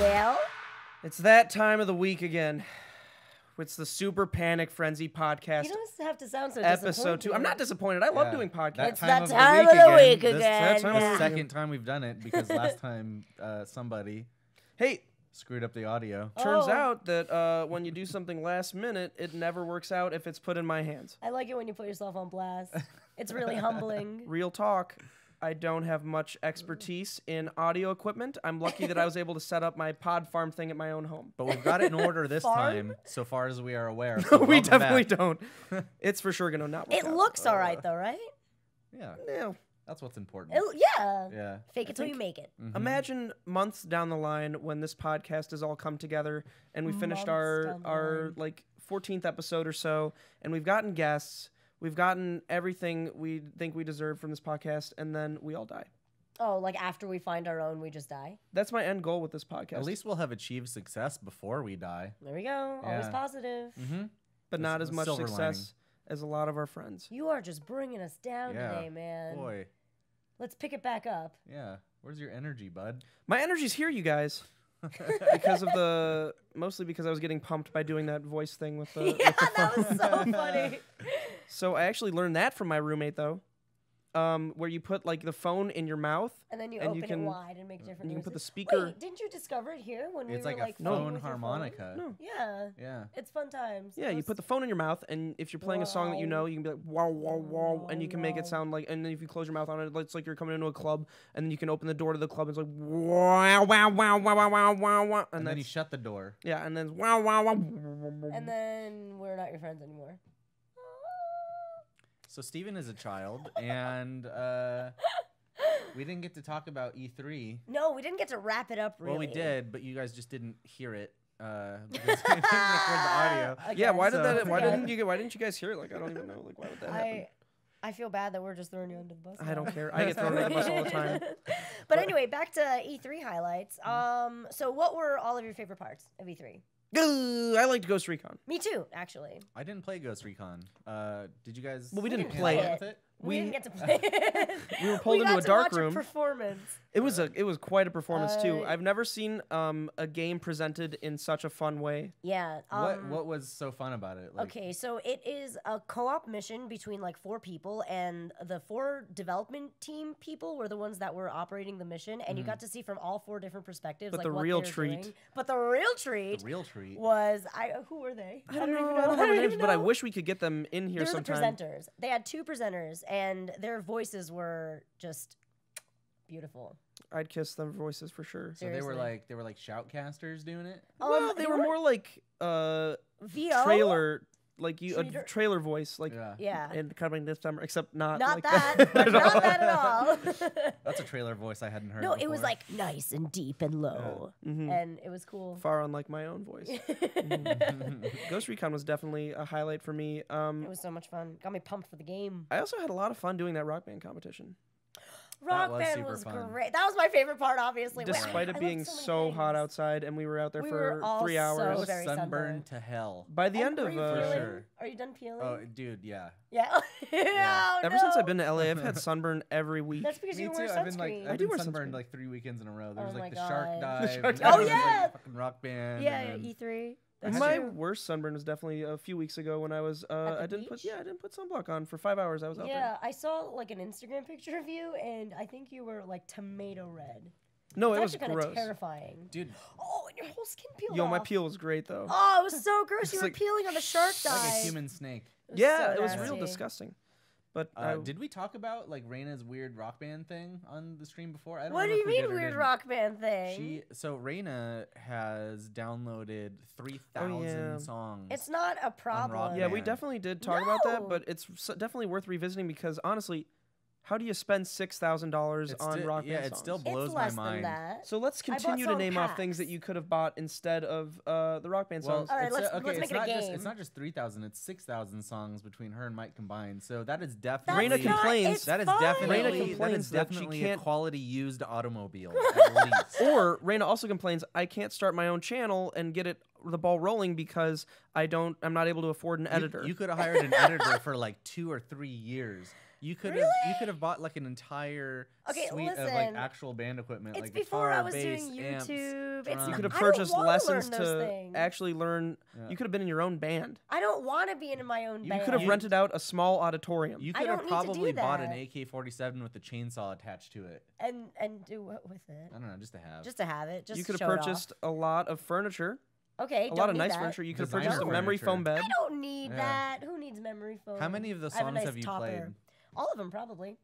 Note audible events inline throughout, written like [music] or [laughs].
Well, It's that time of the week again. It's the Super Panic Frenzy podcast, you don't have to sound so episode two. I'm not disappointed. I love Yeah. doing That podcasts. It's time that of time the of the again. week This- again. That's the Yeah. second time we've done it because last [laughs] time uh, somebody Hey, screwed up the audio. turns Oh. out that uh, when you do something last minute, it never works out if it's put in my hands. I like it when you put yourself on blast. It's really humbling. [laughs] Real talk. I don't have much expertise in audio equipment. I'm lucky that I was able to set up my pod farm thing at my own home. But we've got it in order this Farm? time, so far as we are aware. [laughs] So we definitely back. don't. [laughs] It's for sure gonna not work It out. looks Uh, all right though, right? Yeah, Yeah. that's what's important. It, yeah. yeah. Fake it till you make it. Mhm. Imagine months down the line when this podcast has all come together and we finished Months our our line. like 14th episode or so and we've gotten guests, we've gotten everything we think we deserve from this podcast and then we all die. Oh, like after we find our own, we just die. That's my end goal with this podcast. At least we'll have achieved success before we die. There we go. Always positive. Mm-hmm. but the- not as much silver success as a lot of our friends. You are just bringing us down Yeah. today, man. Boy, Let's pick it back up. yeah. Where's your energy, bud? My energy's here, you guys. [laughs] because of the mostly because I was getting pumped by doing that voice thing with the, [laughs] with yeah, the that was so funny. [laughs] So I actually learned that from my roommate though. Um, where you put like the phone in your mouth And then you And you open can- it wide and make different you can put the speaker- Wait, didn't you discover it here when we it's were like a like phone playing with your phone? harmonica. No. Yeah, Yeah. it's fun times. Yeah, you put the phone in your mouth, and if you're playing a song that you know, you can be like wow wow wow, and you can make it sound like. And then if you close your mouth on it, it's like you're coming into a club, and then you can open the door to the club. And it's like wow wow wow wow wow wow wow wow, and, And then you shut the door. yeah, and then wow wow wow. And then we're not your friends anymore. So Steven is a child, and uh, we didn't get to talk about E3. No, we didn't get to wrap it up. Really. Well, we did, but you guys just didn't hear it uh, [laughs] because we didn't record the [laughs] audio. yeah, Again. why did that? Why didn't you? Why didn't you guys hear it? Like I don't even know. Like why would that happen? I, I feel bad that we're just throwing you under the bus. I don't care. I get thrown under the bus all the time. [laughs] but anyway, back to E3 highlights. Um, so what were all of your favorite parts of E3? Gah, I liked Ghost Recon. Me too, actually. I didn't play Ghost Recon. Uh, did you guys? Well, we We didn't didn't play play it. it. With it. We, We- didn't get to [laughs] play. We were pulled we into got a to dark watch room. performance. It was a it was quite a performance too. Uh, I've never seen um a game presented in such a fun way. Yeah. Um, what What was so fun about it? Like, Okay, so it is a co-op mission between like four people, and the four development team people were the ones that were operating the mission, and you got to see from all four different perspectives. But like, the what real treat- doing. But the real treat The real treat. was I. Who were they? I don't even know. I don't I know their names, even but I wish we could get them in here They were the presenters. They had two presenters, and their voices were just beautiful. I'd kiss them voices for sure. so they were seriously. like they were like shoutcasters doing it. well, Um, they were more like uh VO trailer, like you Trailer- a trailer voice, like Yeah. Yeah. and coming this summer, except not Not like that, [laughs] that, not that at all. [laughs] That's a trailer voice I hadn't heard. no, it was like nice and deep and low, Mhm. and it was cool. Far unlike my own voice. Mm-hmm. [laughs] Ghost Recon was definitely a highlight for me. Um, It was so much fun. Got me pumped for the game. I also had a lot of fun doing that rock band competition. Rock was band super was fun. great. That was my favorite part, obviously. Despite I it loved being so, so hot outside, and we were out there We for were all three hours. was very sunburned sunburned. to hell. By the And end of you uh, peeling? sure. Are you done peeling? Oh, dude, yeah. yeah. [laughs] Yeah. Oh, ever since I've been to LA, I've had [laughs] sunburn every week. That's because Me you too. wear sunscreen. I've been like I I've do been wear sunburned sunscreen. like three weekends in a row. There Oh was my like the shark God. dive. shark [laughs] dive. Oh, there like, yeah. fucking rock band. yeah, and yeah, then- E3. That's My true. worst sunburn was definitely a few weeks ago when I was uh, At the I didn't put yeah I didn't put sunblock on for five hours. I was out Yeah, I saw like an Instagram picture of you, and I think you were like tomato red. No, It's it was actually kind of gross. terrifying. dude, Oh, and your whole skin peeled Yo, my peel was great though. Oh, it was so gross. You were like- peeling on the shark dive. like a human snake. It yeah, so it was real disgusting. But Uh, I, did we talk about like Reina's weird rock band thing on the stream before? I don't What do you we mean weird didn't. rock band thing? She so Reina has downloaded three thousand Oh, yeah. songs. it's not a problem. yeah, we definitely did talk about that, but it's definitely worth revisiting because honestly, how do you spend six thousand dollars It's on sti- rock yeah, band it songs? still it's blows less my than mind. that. So let's continue to song name off things that you could have bought instead of uh, the rock band Well, songs. All right, it's let's- a- okay, let's it's make it a not just game. it's not just three thousand; it's six thousand songs between her and Mike combined. So that is definitely Reina complains- that is definitely Reina complains is that she definitely can't- a quality used automobile [laughs] at least. or Reina also complains I can't start my own channel and get it the ball rolling because I don't I'm not able to afford an You- editor. You, could have [laughs] hired an editor for like two or three years. You could have you could have bought like an entire Okay, suite of like actual band equipment, It's like before guitar, I was bass, doing amps, It's. You could have purchased wanna lessons to things. actually learn. Yeah. You could have been in your own band. I don't want to be in my own You band. You could have You- rented out a small auditorium. You I could don't have need to do probably bought an. AK-47 with a chainsaw attached to it. and and do what with it? I don't know, just to have. Just to have it. Just you could have purchased a lot of furniture, Okay, a don't lot of need nice that. furniture. You could have purchased a memory furniture. foam bed. I don't need Yeah. that. Who needs memory foam? How many of the I have songs nice have you topper. played? All of them, probably.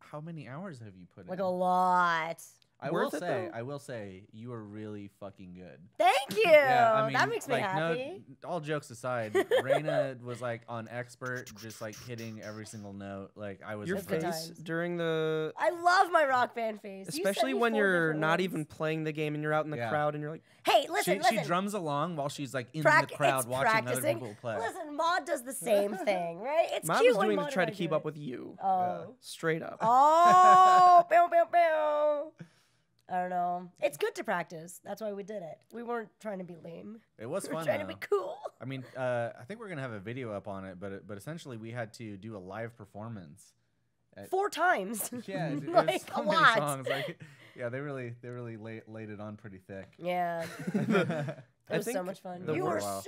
How many hours have you put in? Like a lot. I will it, say, though? I will say, you are really fucking good. Thank you. Yeah, I mean, that makes me like, happy. No, all jokes aside, [laughs] Reina was like on expert, just like hitting every single note. Like I was Your impressed. face during the, I love my rock band face. Especially me when you're not ones. even playing the game and you're out in the Yeah. crowd and you're like, Hey, listen, she, listen. she drums along while she's like in Prac- the crowd it's watching other practicing. people play. Listen, Maude does the same [laughs] thing, right? It's Mom cute was doing Maude to try to keep do up with you, Oh. straight up. Oh, [laughs] bow, bow, bow. I don't know. It's good to practice. That's why we did it. We weren't trying to be lame. It was [laughs] We were fun trying though. to be cool. I mean, uh, I think we're gonna have a video up on it, but but essentially we had to do a live performance. Four times. [laughs] yeah, it, it was like so a lot. songs. Like, yeah, they really they really laid, laid it on pretty thick. Yeah, [laughs] it I was so much fun. You were Wow.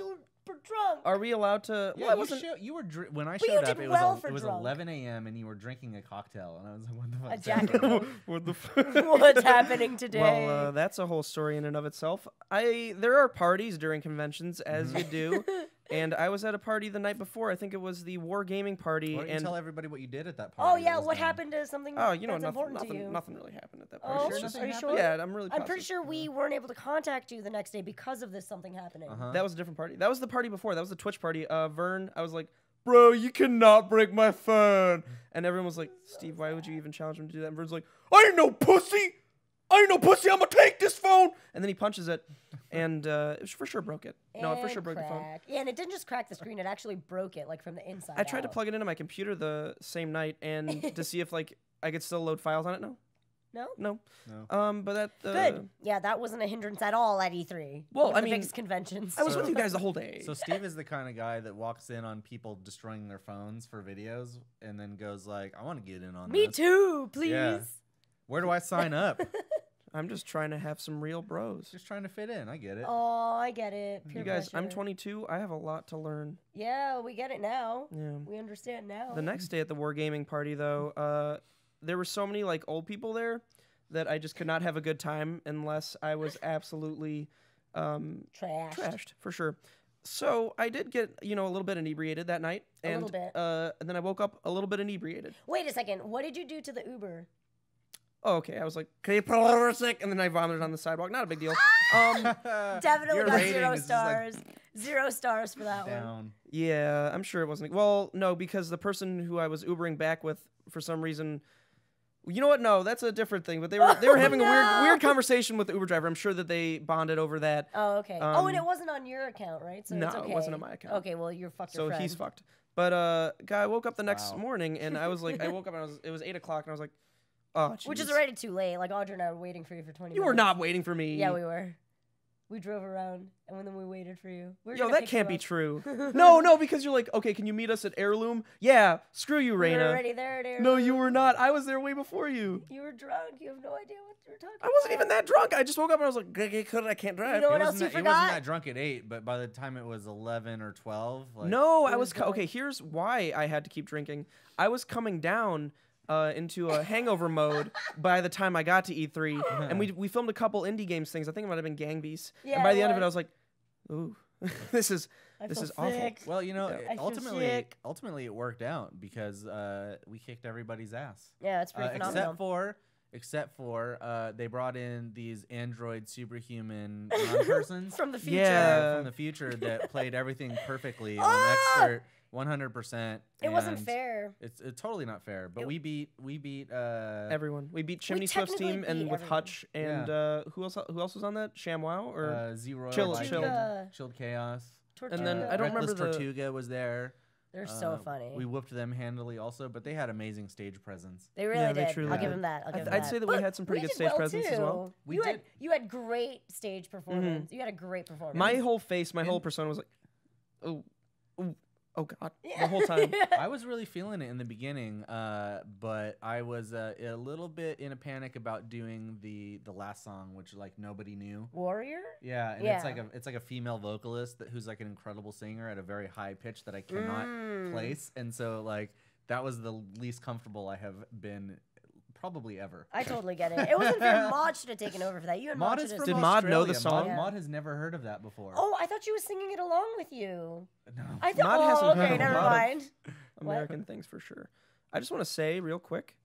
Super drunk. Are we allowed to? Yeah, well, I you, wasn't. show, you were dr- when I But you showed up. did It was well a, for it was drunk. 11 a.m. and you were drinking a cocktail, and I was like, "What the fuck?" A is Jack [laughs] what the [laughs] fuck? What's happening today? [laughs] Well, uh, that's a whole story in and of itself. I there are parties during conventions, as you do, and I was at a party the night before. I think it was the Wargaming party, Why don't you and tell everybody what you did at that party? oh yeah, what done? happened to something oh, you know, that's nothing, important to nothing, you? nothing really happened at that Oh, party. It's sure just- are you sure? Yeah, I'm really. I'm pretty sure we weren't able to contact you the next day because of this something happening. Uh-huh. That was a different party. That was the party before. That was the Twitch party. Uh, Vern, I was like, bro, you cannot break my phone. And everyone was like, Steve, why would you even challenge him to do that? And Vern's like, I ain't no pussy. I ain't no pussy. I'm gonna take this phone. And then he punches it, [laughs] and uh, it for sure broke it. No, it for And sure broke the phone. Yeah, and it didn't just crack the screen; it actually broke it, like from the inside. I tried to plug it into my computer the same night and [laughs] to see if like I could still load files on it. No, No. no. No. Um, but that uh, Good. Yeah, that wasn't a hindrance at all at E3. Well, one of I the mean, biggest conventions. I was So- with you guys the whole day. So Steve is the kind of guy that walks in on people destroying their phones for videos, and then goes like, "I want to get in on that. Me this. too, please. Yeah. Where do I sign up? [laughs] I'm just trying to have some real bros. Just trying to fit in. I get it. Oh, I get it. You Peer guys, I'm 22. I have a lot to learn. Yeah, we get it now. Yeah. We understand now. The next day at the wargaming party, though, uh, there were so many like old people there that I just could not have a good time unless I was [laughs] absolutely um, trash. trashed for sure. So I did get you know a little bit inebriated that night, A and little bit. Uh, and then I woke up a little bit inebriated. Wait a second. What did you do to the Uber? Oh, okay, I was like, can you pull over a sec? And then I vomited on the sidewalk. Not a big deal. [laughs] um, Definitely got zero is just, like, stars. zero stars for that one. yeah, I'm sure it wasn't. Well, no, because the person who I was Ubering back with, for some reason. You know what? No, that's a different thing. But they were they were having a weird [laughs] weird conversation with the Uber driver. I'm sure that they bonded over that. Oh, okay. oh, and Um, it wasn't on your account, right? So no, it's it wasn't on my account. Okay, well, you're fucked. so your he's fucked. But uh, guy, I woke up the next Wow. morning and I was like, I woke up and I was it was eight o'clock and I was like, oh, Which is already too late. Like Audrey and I were waiting for you for 20 You minutes. were not waiting for me. Yeah, we were. We drove around and then we waited for you. We were Yo, that can't be up. true. [laughs] no, no, because you're like, okay, can you meet us at Heirloom? Yeah, screw you, We were already there. There. No, you were not. I was there way before you. You were drunk. You have no idea what you were talking. I wasn't even that drunk. I just woke up and I was like, "G- g- I can't drive. You know He what else wasn't, you that, he wasn't that drunk at eight, but by the time it was eleven or twelve, like no, I was was co- okay. Here's why I had to keep drinking. I was coming down uh, into a hangover mode by the time I got to E3, and we we filmed a couple indie games things. I think it might have been Gang Beasts. Yeah, and by it the end of it. I was like, ooh, [laughs] this is I this feel is awful. Well, you know, Yeah. I ultimately, ultimately it worked out because uh, we kicked everybody's ass. Yeah, it's pretty Uh, phenomenal. except for, except for, uh, they brought in these android superhuman [laughs] non-persons From the future. Yeah. from the future that played everything perfectly [laughs] Ah! on expert, one hundred percent. It wasn't fair. It's, it's totally not fair. But It- we beat we beat uh, everyone. We beat Chimney Swift's technically team and beat with everyone. Hutch and Yeah. uh, who else? Who else was on that? ShamWow or uh, zero Chill- by Chill. Tortuga. chilled chaos. And then Uh, I don't Reckless remember the- Tortuga was there. They're so Uh, funny. We whooped them handily also, but they had amazing stage presence. they really Yeah, they did. truly I'll give did. them that. I'll I give th- them I'd that. say that we But had some pretty good did stage presence as well. too. We you had did. you had great stage performance. You had a great performance. my whole face, my whole persona was like, oh, oh, Oh God, the whole time. [laughs] I was really feeling it in the beginning, uh, but I was uh, a little bit in a panic about doing the the last song, which like nobody knew. Warrior. Yeah, and it's like a it's like a female vocalist that who's like an incredible singer at a very high pitch that I cannot Mm. place, and so like that was the least comfortable I have been probably ever. I [laughs] totally get it. It wasn't fair. Maude should have taken over for that. You and Maude, Maude should is have. from Did Maude know the Australia. Maude- song? Yeah. Maude has never heard of that before. Oh, I thought she was singing it along with you. no. I thought. Maude Oh, hasn't okay, of a never of- mind. What? American things for sure. I just want to say real quick,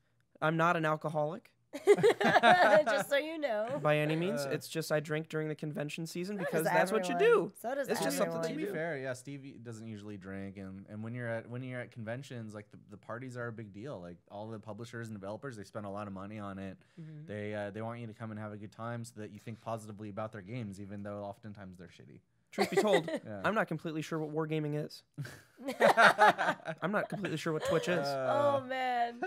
I'm not an alcoholic [laughs] Just so you know. by any means. Uh. it's just I drink during the convention season So because that's what you do. So does It's just something everyone. to be do. fair, yeah, Steve doesn't usually drink, and, and when you're at when you're at conventions, like the, the parties are a big deal. Like all the publishers and developers, they spend a lot of money on it. Mhm. They uh, they want you to come and have a good time so that you think positively about their games, even though oftentimes they're shitty. Truth be told, [laughs] Yeah. I'm not completely sure what wargaming is. [laughs] I'm not completely sure what Twitch is. Oh man.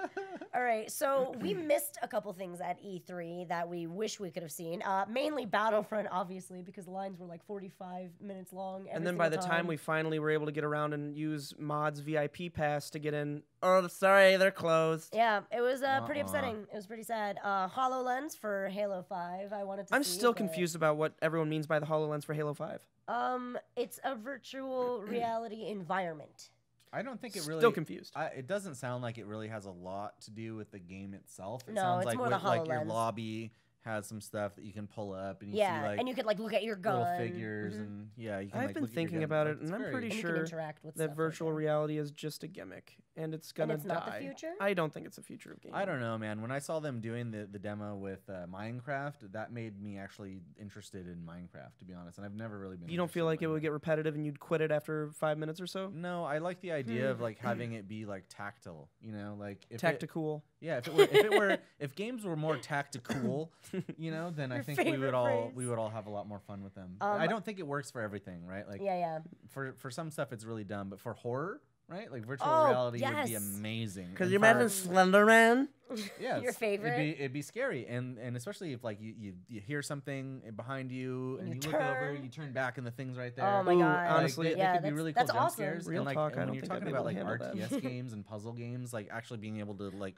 All right, so we missed a couple things at E3 that we wish we could have seen. Uh, mainly Battlefront, obviously, because the lines were like 45 minutes long. every and then by the single time we finally were able to get around and use Maude's VIP pass to get in, oh, sorry, they're closed. Yeah, it was uh, pretty Uh-uh. upsetting. It was pretty sad. Uh, HoloLens for Halo 5. I wanted to I'm see, still but, confused about what everyone means by the HoloLens for Halo 5. Um, it's a virtual [clears throat] reality environment. I don't think it really. Still confused. I, it doesn't sound like it really has a lot to do with the game itself. It No, sounds it's like more the like your HoloLens. lobby has some stuff that you can pull up and you yeah, see like, and you could like look at your gun. little figures Mhm. and yeah, you can. I've like, been look at your thinking gun. about Like, it, it's and I'm very- pretty and you sure interact with that stuff like virtual that. reality is just a gimmick, and it's gonna it's not the die. future? I don't think it's the future of gaming. I don't know, man. When I saw them doing the, the demo with uh, Minecraft, that made me actually interested in Minecraft, to be honest. And I've never really been. You don't feel like it would get repetitive and you'd quit it after five minutes or so? No, I like the idea Hmm. of like having it be like tactile. You know, like if it, Tactical. yeah, if it were, if it were, [laughs] if games were more tactical, [laughs] you know, then I think we would all phrase. we would all have a lot more fun with them. Um, I don't think it works for everything, right? Like Yeah, yeah. for for some stuff it's really dumb, but for horror, right? Like virtual Oh, reality would be amazing. Because you imagine Slender Man? yeah, [laughs] Your favorite? It'd be, it'd be scary, and and especially if like you, you, you hear something behind you and, And you, you look over, you turn back, and the thing's right oh there. Oh my god. Like, honestly, they, they yeah, could be that's, really cool that's jump awesome. scares. Real and like, talk, and I don't you're think I'd talking be about able like to handle RTS that. games and puzzle games, like actually being able to like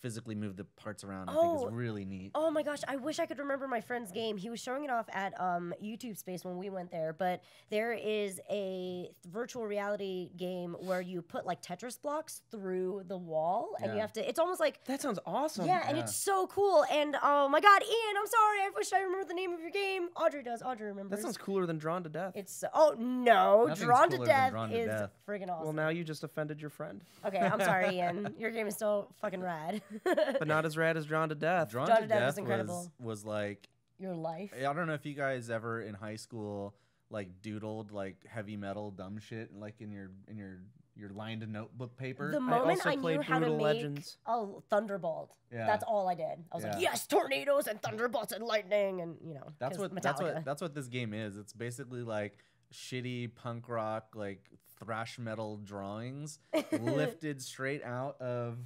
physically move the parts around, I Oh, think is really neat. Oh my gosh, I wish I could remember my friend's game. He was showing it off at um, YouTube Space when we went there, but there is a virtual reality game where you put like Tetris blocks through the wall and you Yeah. have to it's almost like That sounds awesome. yeah, and it's so cool. And oh my god, Ian, I'm sorry. I wish I remembered the name of your game. Audrey does. Audrey remembers. That sounds cooler than Drawn to Death. It's oh no, Nothing's Drawn to cooler than Death Drawn to is Death. friggin' awesome. well, now you just offended your friend. okay, I'm sorry, [laughs] Ian. Your game is still fucking rad. But not as rad as Drawn to Death. Drawn Drawn to to Death Death was incredible. was was like your life. I don't know if you guys ever in high school like doodled like heavy metal dumb shit like in your in your your lined notebook paper. The I moment also I, knew played how to Brutal make Legends. a thunderbolt, Yeah. that's all I did. I was like, yes, tornadoes and thunderbolts and lightning, and you know, That's 'cause what Metallica. that's what that's what this game is. It's basically like shitty punk rock like thrash metal drawings [laughs] lifted straight out of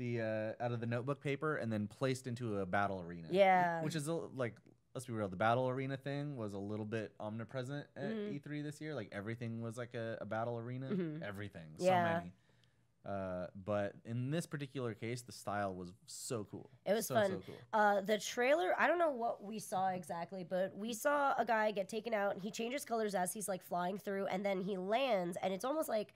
the uh, out of the notebook paper and then placed into a battle arena. yeah, Which is a, like let's be real, the battle arena thing was a little bit omnipresent at Mhm. E3 this year. Like everything was like a, a battle arena. Mhm. Everything. Yeah. So many. Uh, but in this particular case, the style was so cool. It was so, fun. So cool. Uh, the trailer, I don't know what we saw exactly, but we saw a guy get taken out. And he changes colors as he's like flying through, and then he lands, and it's almost like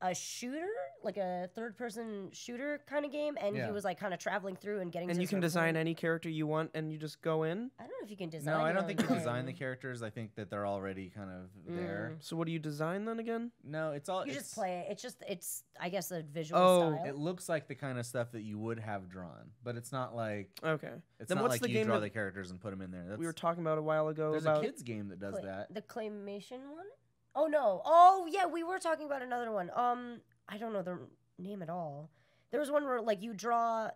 a shooter, like a third-person shooter kind of game. And Yeah. he was like kind of traveling through and getting. And to you can design airplane. any character you want, and you just go in. I don't know if you can design. No, I don't think you design the characters. I think that they're already kind of there. Mm. So what do you design then again? No, it's all. You it's, just play it. It's just it's I guess a visual Oh, style. It looks like the kind of stuff that you would have drawn, but it's not like Okay. it's Then not what's like the you game draw that- the characters and put them in there. That's, we were talking about a while ago there's about a kids game that does Cla- that. The claymation one? Oh no. Oh yeah, we were talking about another one. Um, I don't know the name at all. There was one where like you draw.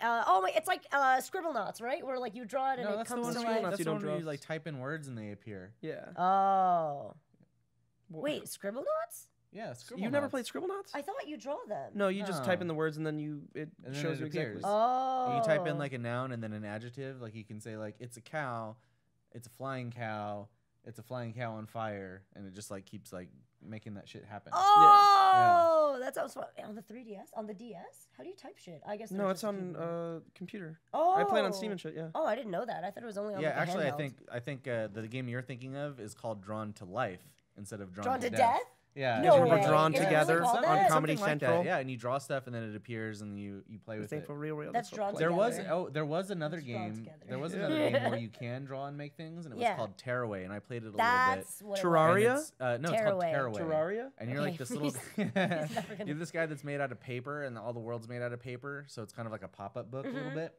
Uh, oh my! It's like uh, Scribblenauts, right? Where like you draw it and No, it that's comes one to Scribblenauts you, life. that's you the don't one where you like type in words and they appear. yeah. Oh Wha- wait, Scribblenauts? Yeah, scribble. You've never knots. played Scribblenauts? I thought you draw them. No, you just type in the words and then you it then shows it you exactly. appears. Oh. You type in like a noun and then an adjective. Like you can say like it's a cow, it's a flying cow, it's a flying cow on fire, and it just like keeps like making that shit happen. Oh, that sounds fun. On the 3DS, on the DS. How do you type shit? I guess No, there's it's just a on keyboard. uh, computer. oh, I play it on Steam and shit. Yeah. Oh, I didn't know that. I thought it was only on yeah, like, a actually, I handheld. think I think uh, the game you're thinking of is called Drawn to Life instead of Drawn, Drawn to, to Death. Yeah, No We're drawn Is together called on that? Comedy Something like Central. Yeah, and you draw stuff and then it appears and you you play With with it. Thankful Real Real. That's what drawn play- There was oh there was another It's game. There was Yeah. another game where you [laughs] can draw and make things, and it was Yeah. called Tearaway, and I played it a little bit. That's what it was. And Terraria? it's, uh, no, it's called Tearaway. Tearaway. Terraria. And you're Okay, like this [laughs] little. he's- never [laughs] gonna- you're this guy that's made out of paper, and all the world's made out of paper, so it's kind of like a pop-up book a little Mhm. bit.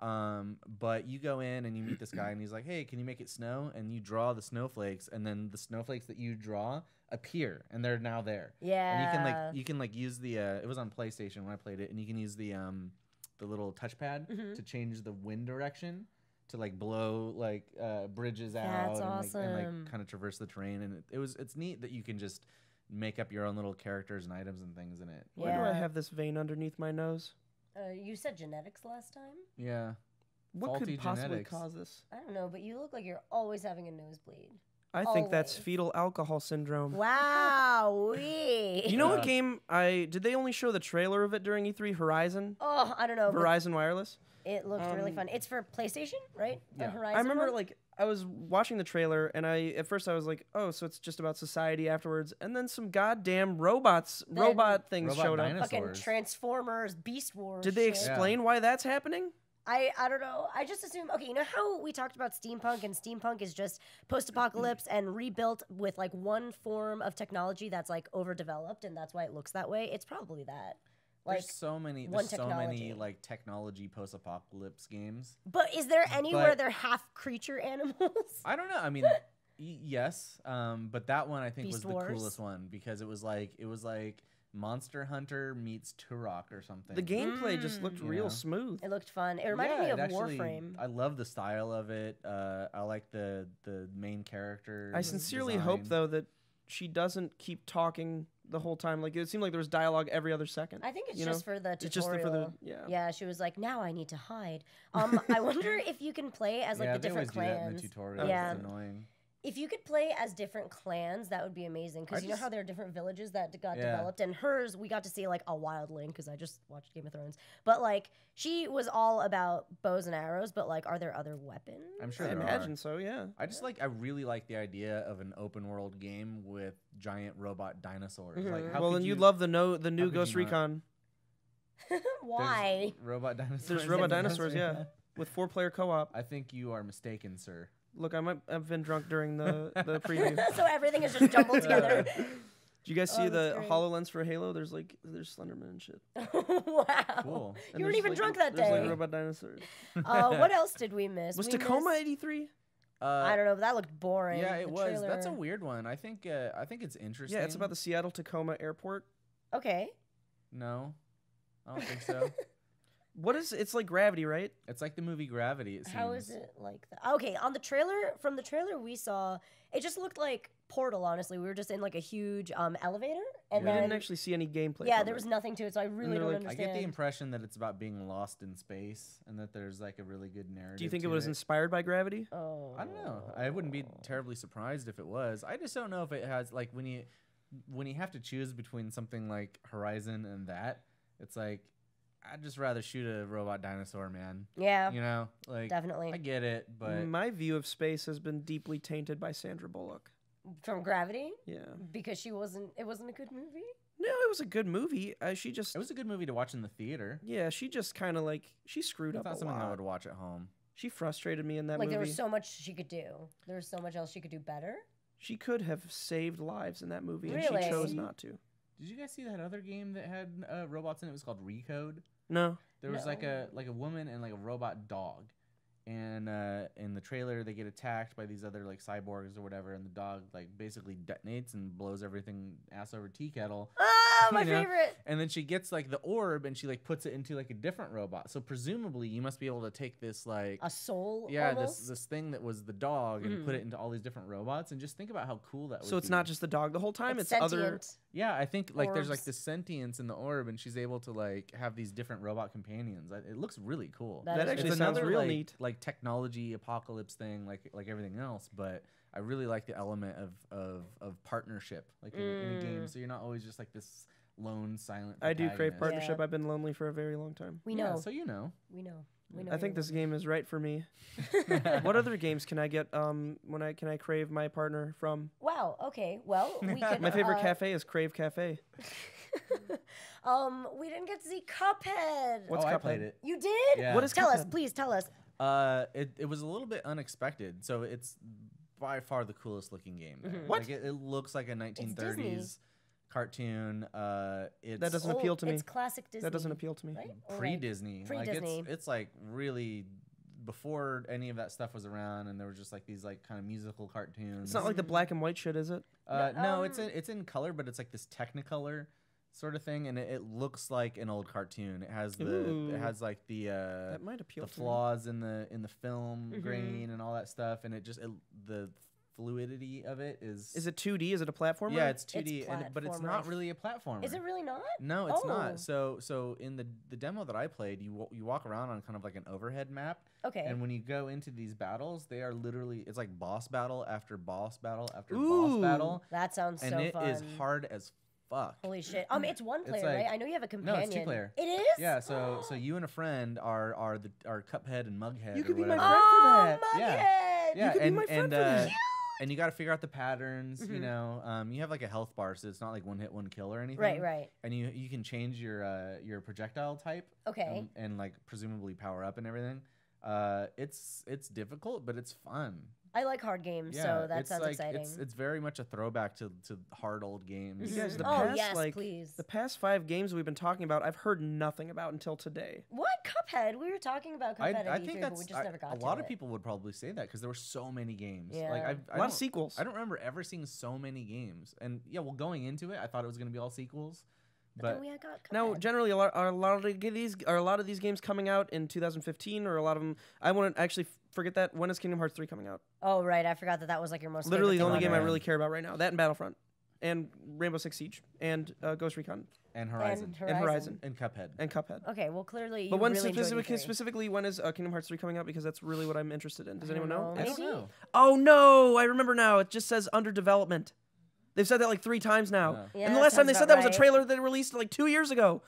Um, but you go in and you meet this guy, and he's like, "Hey, can you make it snow?" And you draw the snowflakes, and then the snowflakes that you draw appear, and they're now there. Yeah. And you can like you can like use the. Uh, it was on PlayStation when I played it, and you can use the um, the little touchpad Mhm. to change the wind direction to like blow like uh, bridges out That's and, like, and like kind of traverse the terrain and it, it was it's neat that you can just make up your own little characters and items and things in it Why do I have this vein underneath my nose? Uh, you said genetics last time. yeah What Faulty could possibly genetics. cause this? I don't know, but you look like you're always having a nosebleed. I think that's fetal alcohol syndrome. Wow. You know what Yeah. game I did they only show the trailer of it during E3 Horizon? Oh, I don't know. but Verizon Wireless. It looked really Um, fun. It's for PlayStation, right? The Yeah. Horizon I remember one? like I was watching the trailer and I at first I was like, "Oh, so it's just about society afterwards." And then some goddamn robots, Then- robot things Robot showed up. fucking Transformers, Beast Wars. Did they shit. Yeah. explain why that's happening? I I don't know. I just assume. Okay, you know how we talked about steampunk and steampunk is just post-apocalypse and rebuilt with like one form of technology that's like overdeveloped and that's why it looks that way. It's probably that. Like, there's so many one there's so many like technology post-apocalypse games but is there any where but- they're half creature animals? i don't know i mean [laughs] yes um but that one i think Beast was the coolest one because it was like it was like monster hunter meets turok or something The gameplay just looked Mm. real smooth. it looked fun. It reminded Yeah, me of actually- Warframe. I love the style of it. Uh, I like the the main character. I sincerely hope though that she doesn't keep talking the whole time. Like it seemed like there was dialogue every other second. I think it's you just know? for the It's just tutorial. for the yeah. Yeah, she was like, "Now I need to hide." [laughs] Um, I wonder if you can play as like yeah, the they different always do that in clans. the tutorial. Yeah. It's annoying. If you could play as different clans, that would be amazing. Because I you know how there are different villages that got Yeah. developed, and hers we got to see like a wildling because I just watched Game of Thrones. But like she was all about bows and arrows. But like, are there other weapons? I'm sure I there imagine are. so. Yeah. I just like I really like the idea of an open world game with giant robot dinosaurs. Like, mm-hmm. how well, could then you you'd love the no the new could Ghost you not? Recon [laughs] there's Why? robot dinosaurs? There's in robot [laughs] dinosaurs, yeah. Recon? [laughs] with four player co op. I think you are mistaken, sir. Look, I might have been drunk during the [laughs] the preview. [laughs] so everything is just jumbled together. Do you guys Oh, see that's the great. Hololens for Halo? There's like there's Slenderman and shit. [laughs] wow. Cool. And You weren't there's, even like, drunk that there's, day. Like robot dinosaurs. uh, what else did we miss? Was We Tacoma missed- 83? Uh, I don't know. But that looked boring. Yeah, it The was. That's a trailer- weird one. I think. Uh, I think it's interesting. Yeah, it's about the Seattle Tacoma airport. Okay. No, I don't think so. What is it's like Gravity, right? it's like the movie Gravity. It seems. How is it like that? Okay, on the trailer, from the trailer we saw, it just looked like Portal. Honestly, we were just in like a huge um elevator, and we then didn't actually see any gameplay. yeah, there it. was nothing to it, so I really they're don't like- I I get the impression that it's about being lost in space and that there's like a really good narrative. Do you think it to was inspired by Gravity? oh, I don't know. I wouldn't be terribly surprised if it was. I just don't know if it has like when you when you have to choose between something like Horizon and that, it's like I'd just rather shoot a robot dinosaur, man. Yeah, You know, like definitely I get it, but My view of space has been deeply tainted by Sandra Bullock. from Gravity Yeah. because she wasn't. It wasn't a good movie. No, it was a good movie. Uh, she just it was a good movie to watch in the theater. yeah, she just kind of like she screwed It's up not a something I would watch at home. She frustrated me in that movie. like movie. there was so much she could do. There was so much else she could do better. she could have saved lives in that movie, and she chose not to. Did you guys see that other game that had uh, robots in it? It was called ReCore. No. There was like a like a woman and like a robot dog, and uh, in the trailer they get attacked by these other like cyborgs or whatever, and the dog like basically detonates and blows everything ass over tea kettle. Oh, my know? favorite. And then she gets like the orb and she like puts it into like a different robot. So presumably you must be able to take this like A soul. yeah almost. this this thing that was the dog and put Mhm. it into all these different robots and just think about how cool that would So it's be. not just the dog the whole time. It's, It's, other. Yeah, I think like there's like the sentience in the orb, and she's able to like have these different robot companions. It looks really cool. That That is actually sounds another, real like, neat. Like like technology apocalypse thing, like like everything else. But I really like the element of of, of partnership, like in, a- in a game. Mm. So you're not always just like this lone silent. I do crave partnership. Yeah. I've been lonely for a very long time. We Yeah, know. so you know. we know. We know. I think you're this game is right for me. [laughs] what other games can I get um when I can I crave my partner from? Wow. Okay. Well, [laughs] we could. My favorite uh, cafe is Crave Cafe. [laughs] um, we didn't get to see Cuphead. What's oh, I Cuphead? played it. You did? Yeah. What is Tell us, please tell us. Uh, it, it was a little bit unexpected. So it's by far the coolest looking game. there. Mhm. What? Like it, it looks like a 1930s cartoon. Uh, it's That doesn't appeal to me. It's classic Disney. That doesn't appeal to me. Right? Pre like- Disney. Like pre-Disney. it's it's like really before any of that stuff was around, and there were just like these like kind of musical cartoons. It's not like the black and white shit, is it? Uh, No, no, it's um, in, it's in color, but it's like this Technicolor sort of thing, and it, it looks like an old cartoon. It has the Ooh. it has like the uh, That might appeal the to me. flaws in the in the film Mhm. grain and all that stuff, and it just it, the fluidity of it is. Is it 2D? Is it a platformer? Yeah, it's 2D, and, but it's not really a platformer. Is it really not? No, it's Oh. not. So so in the the demo that I played, you you walk around on kind of like an overhead map, Okay. and when you go into these battles, they are literally it's like boss battle after boss battle after Ooh. boss battle, that sounds and so it is fun. hard as fuck. Holy shit. Um, it's one It's player, like- right? I know you have a No, companion. it's two-player. It is? Yeah, so so you and a friend are are the are Cuphead and Mughead. You or could be my whatever. friend for Oh, that. Yeah. Mughead! Yeah, could be and my friend and for uh, that. and you got to figure out the patterns. You Mhm. know, um, you have like a health bar, so it's not like one hit, one kill or anything. Right, right. And you you can change your uh, your projectile type. Okay. um, and like presumably power up and everything. Uh, it's it's difficult, but it's fun. I like hard games, Yeah, so that it's sounds like exciting. it's it's very much a throwback to to hard old games. You guys, the oh, past, yes, like, please. The past five games we've been talking about, I've heard nothing about until today. What Cuphead? We were talking about I, Cuphead I at think E3, but that's we just I- never got a to lot of it. people would probably say that because there were so many games. Yeah. Like I, A I lot of don't- sequels. I don't remember ever seeing so many games. And yeah, well, going into it, I thought it was gonna be all sequels, But then we had got Cuphead. Now, generally, a lot are a lot of these are a lot of these games coming out in 2015, or a lot of them. I want to actually forget that. When is Kingdom Hearts 3 coming out? oh, right. I forgot that that was like your most Literally, the only game I really care about right now. That and Battlefront, and Rainbow Six Siege, and uh, Ghost Recon, and Horizon And and Horizon. Horizon, and Cuphead. and Cuphead. Okay, well, clearly you But when really enjoyed specifically, E3. specifically, when is uh, Kingdom Hearts 3 coming out? Because that's really what I'm interested in. Does anyone know? know. I don't Maybe? know. Oh no! I remember now. It just says under development. They've said that like three times now. No. Yeah, and the last time they sounds said that was a right. trailer they released like two years ago.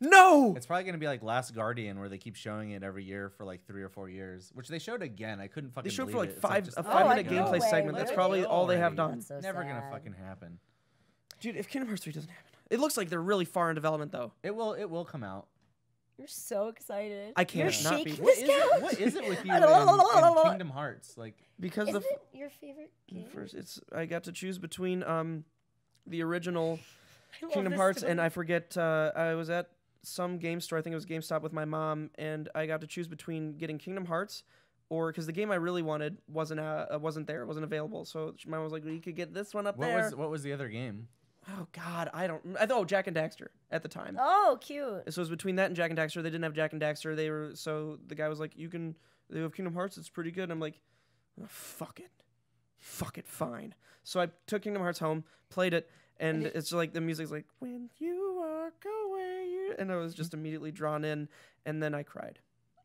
No. It's probably gonna be like Last Guardian, where they keep showing it every year for like three or four years, which they showed again. I couldn't fucking. They showed for like it. Five just, a Oh, five I- minute no gameplay way, segment. That's probably all they have done. That's so Never gonna fucking happen. Dude, if Kingdom Hearts 3 doesn't happen, it looks like they're really far in development though. It will. It will come out. You're so excited. I can't You're not be. shaking What this is it? What is it with [laughs] you and, and [laughs] Kingdom Hearts? Like, Because Isn't the f- it your favorite game? first it's I got to choose between um the original [laughs] Kingdom Hearts story. and I forget uh, I was at some game store I think it was GameStop with my mom and I got to choose between getting Kingdom Hearts or because the game I really wanted wasn't uh, uh, wasn't there wasn't available. So my mom was like well, you could get this one up what there. was what was the other game? oh god I don't I thought oh Jak and Daxter at the time. Oh, cute. so it was between that and Jak and Daxter. They didn't have Jak and Daxter. They were so the guy was like you can they have Kingdom Hearts. It's pretty good. And I'm like "Oh, fuck it. Fuck it. Fine. So I took Kingdom Hearts home played it and it's like the music's like when you walk away and I was just immediately drawn in and then I cried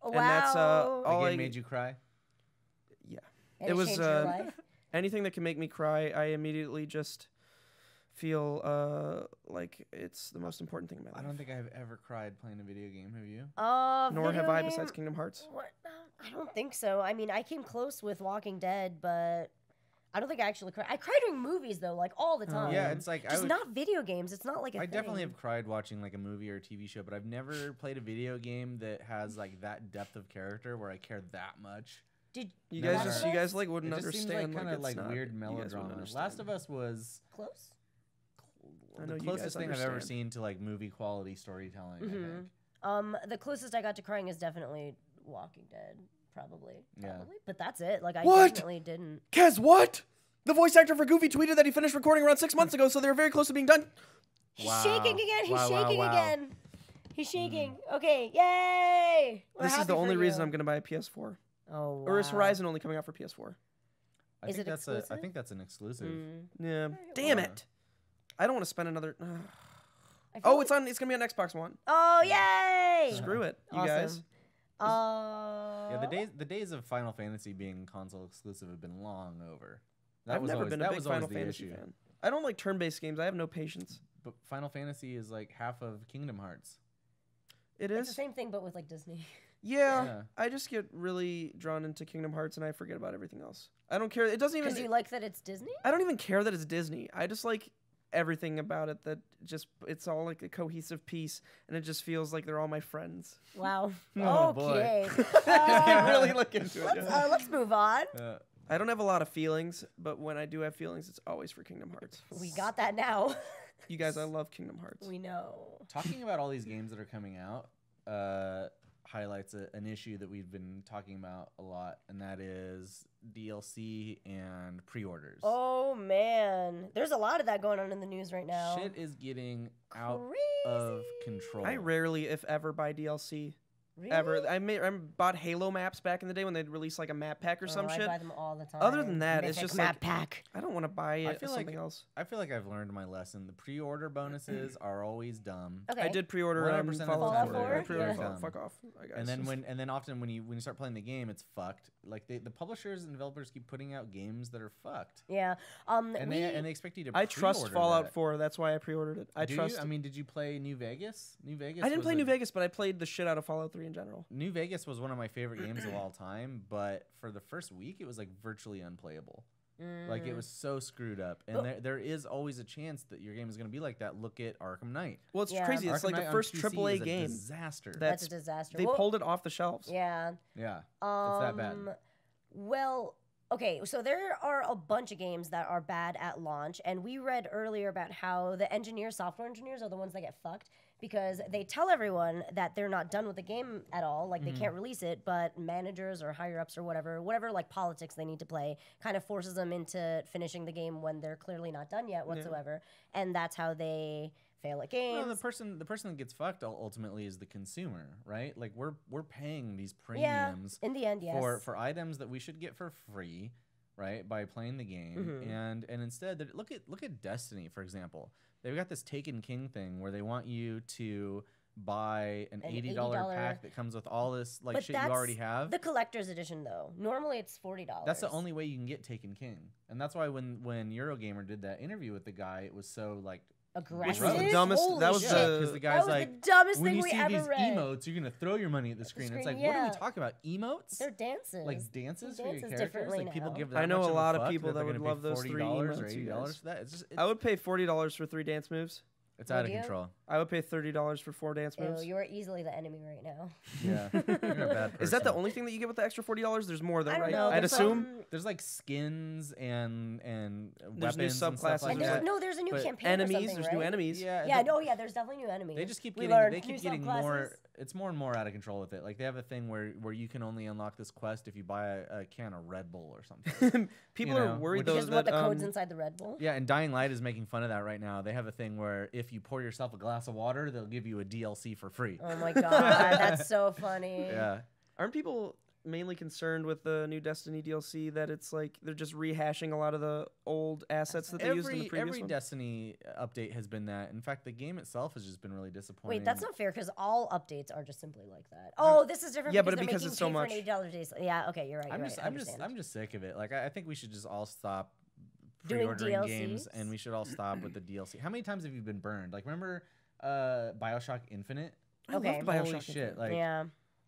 Wow. And that's, uh, The All game I- made you cry. yeah And it was, changed your uh, life? anything that can make me cry I immediately just feel uh like it's the most important thing in my life I don't think I've ever cried playing a video game. Have you? Uh, nor have I game? besides Kingdom Hearts What? I don't think so. I mean, I came close with Walking Dead, but I don't think I actually cried. I cry during movies though, like all the Oh, time. Yeah, it's like I would, not video games. It's not like a I definitely have cried watching like a movie or a TV show, but I've never played a video game that has like that depth of character where I care that much. Did you No, guys just you guys like wouldn't just seems understand like kind of it's like not- weird you melodrama. Last of Us was close? I know the closest thing I've ever seen to like movie quality storytelling. I Mhm. think. Um, the closest I got to crying is definitely Walking Dead, probably. Yeah. Probably. But that's it. Like I What? definitely didn't. Kez, what? The voice actor for Goofy tweeted that he finished recording around six months ago, so they were very close to being done. He's Wow. shaking again. He's Wow, shaking wow. again. He's shaking. Okay, yay! We're this is the only reason. I'm gonna buy a PS4. Oh, Or is. Horizon only coming out for PS4? I Is think it that's a. I think that's an exclusive. Mm. Yeah. Damn it. I don't want to spend another. Oh, like- it's on. It's gonna be on Xbox One. Oh, yay! Screw it, you Awesome. guys. Uh, Yeah, the days the days of Final Fantasy being console exclusive have been long over. That I've was never always, been that a big was Final Fantasy issue. fan. I don't like turn-based games. I have no patience. But Final Fantasy is like half of Kingdom Hearts. It It's the same thing, but with like Disney. [laughs] Yeah, Yeah. I just get really drawn into Kingdom Hearts and I forget about everything else. I don't care. It doesn't even. Because you like that it's Disney? I don't even care that it's Disney. I just like everything about it. That just it's all like a cohesive piece, and it just feels like they're all my friends. Wow. [laughs] Oh, boy. okay. [laughs] I Uh, can really look into it. let's, yeah. uh, let's move on. Uh, I don't have a lot of feelings, but when I do have feelings, it's always for Kingdom Hearts. We got that now. You guys, I love Kingdom Hearts. we know. talking about all these games that are coming out uh, highlights a, an issue that we've been talking about a lot, and that is DLC and pre-orders. Oh man, there's a lot of that going on in the news right now. Shit is getting out of control. I rarely, if ever, buy DLC. Really? Ever. I made I bought Halo maps back in the day when they'd release like a map pack or Oh, some I shit. buy them all the time. Other than that, it's just map like- pack. I don't want to buy it. feel something like- else. I feel like I've learned my lesson. The pre-order bonuses [clears throat] are always dumb. Okay. I did pre-order um, 100% of the Fallout time 4. I pre-ordered they're Fallout. Fuck off. I guess. And then when and then often when you when you start playing the game, it's fucked. Like they, the publishers and developers keep putting out games that are fucked, Yeah. Um. and we, they and they expect you to. I trust Fallout that. 4. That's why I pre-ordered it. I Do trust. You? I mean, did you play New Vegas? New Vegas. I didn't play New Vegas, but I played the shit out of Fallout 3 in general. New Vegas was one of my favorite games of all time, but for the first week, it was like virtually unplayable. Like it Mm. was so screwed up, and But- there, there is always a chance that your game is going to be like that. Look at Arkham Knight. Well, it's Yeah. crazy. It's Arkham like Knight the first PC AAA is a game. Disaster. that- That's a disaster. They Well, pulled it off the shelves. yeah. Yeah. It's that bad. Um, Well, okay, so there are a bunch of games that are bad at launch, and we read earlier about how the engineers, software engineers, are the ones that get fucked because they tell everyone that they're not done with the game at all, like Mm-hmm. they can't release it, but managers or higher ups or whatever, whatever like politics they need to play, kind of forces them into finishing the game when they're clearly not done yet whatsoever, and that's how they fail at games. Well, the person the person that gets fucked ultimately is the consumer, right? Like we're we're paying these yeah, premiums in the end, yes. for for items that we should get for free, right? By playing the game, Mhm. and and instead, look at look at Destiny for example. They've got this Taken King thing where they want you to buy an An eighty dollar $80 pack that comes with all this like shit you already have. the collector's edition though. Normally it's forty dollars. That's the only way you can get Taken King, and that's why when when Eurogamer did that interview with the guy, it was so like aggressive. was the dumbest- Holy that was shit. the- because the that guy's was like, the dumbest when thing you we see ever these read. emotes, you're gonna throw your money at the screen. it's screen, like, what are we talking about? Emotes? They're dances. like dances for your dances characters? differently Like people now. give I know much a lot of people that that would love those three $40 or emotes, you eighty dollars for that. It's just it's, I would pay forty dollars for three dance moves. it's out of you? control. I would pay thirty dollars for four dance Ew, moves. you are easily the enemy right now. Yeah, you're a bad [laughs] person. Is that the only thing that you get with the extra forty dollars? There's more though, I right? know. I'd there's assume. some- There's like skins and and There's new weapons and stuff subclasses like and there's, no, there's a new but campaign. or Enemies. something, There's right? new enemies. Yeah, Yeah, the- no, yeah, there's definitely new enemies. They just keep getting they keep getting subclasses. more. It's more and more out of control with it. Like they have a thing where where you can only unlock this quest if you buy a, a can of Red Bull or something. [laughs] People You are worried which though Because is what that the codes um, inside the Red Bull. yeah, and Dying Light is making fun of that right now. They have a thing where if you pour yourself a glass of water, they'll give you a DLC for free. Oh my god, that's so [laughs] funny. Yeah. aren't people mainly concerned with the new Destiny DLC that it's like they're just rehashing a lot of the old assets that they used in the previous every one? Destiny update has been that. In fact, the game itself has just been really disappointing. Wait, that's not fair because all updates are just simply like that. Oh, this is different. Yeah, because but because making it's so pay for an much. eighty dollars days. Yeah, okay, you're right. I'm you're just right, I I'm just. I'm just sick of it. Like I, I think we should just all stop pre-ordering games DLCs? and we should all stop with the DLC. How many times have you been burned? Like remember uh BioShock Infinite? I Okay. loved Bioshock Holy shit! Infinite. Like yeah,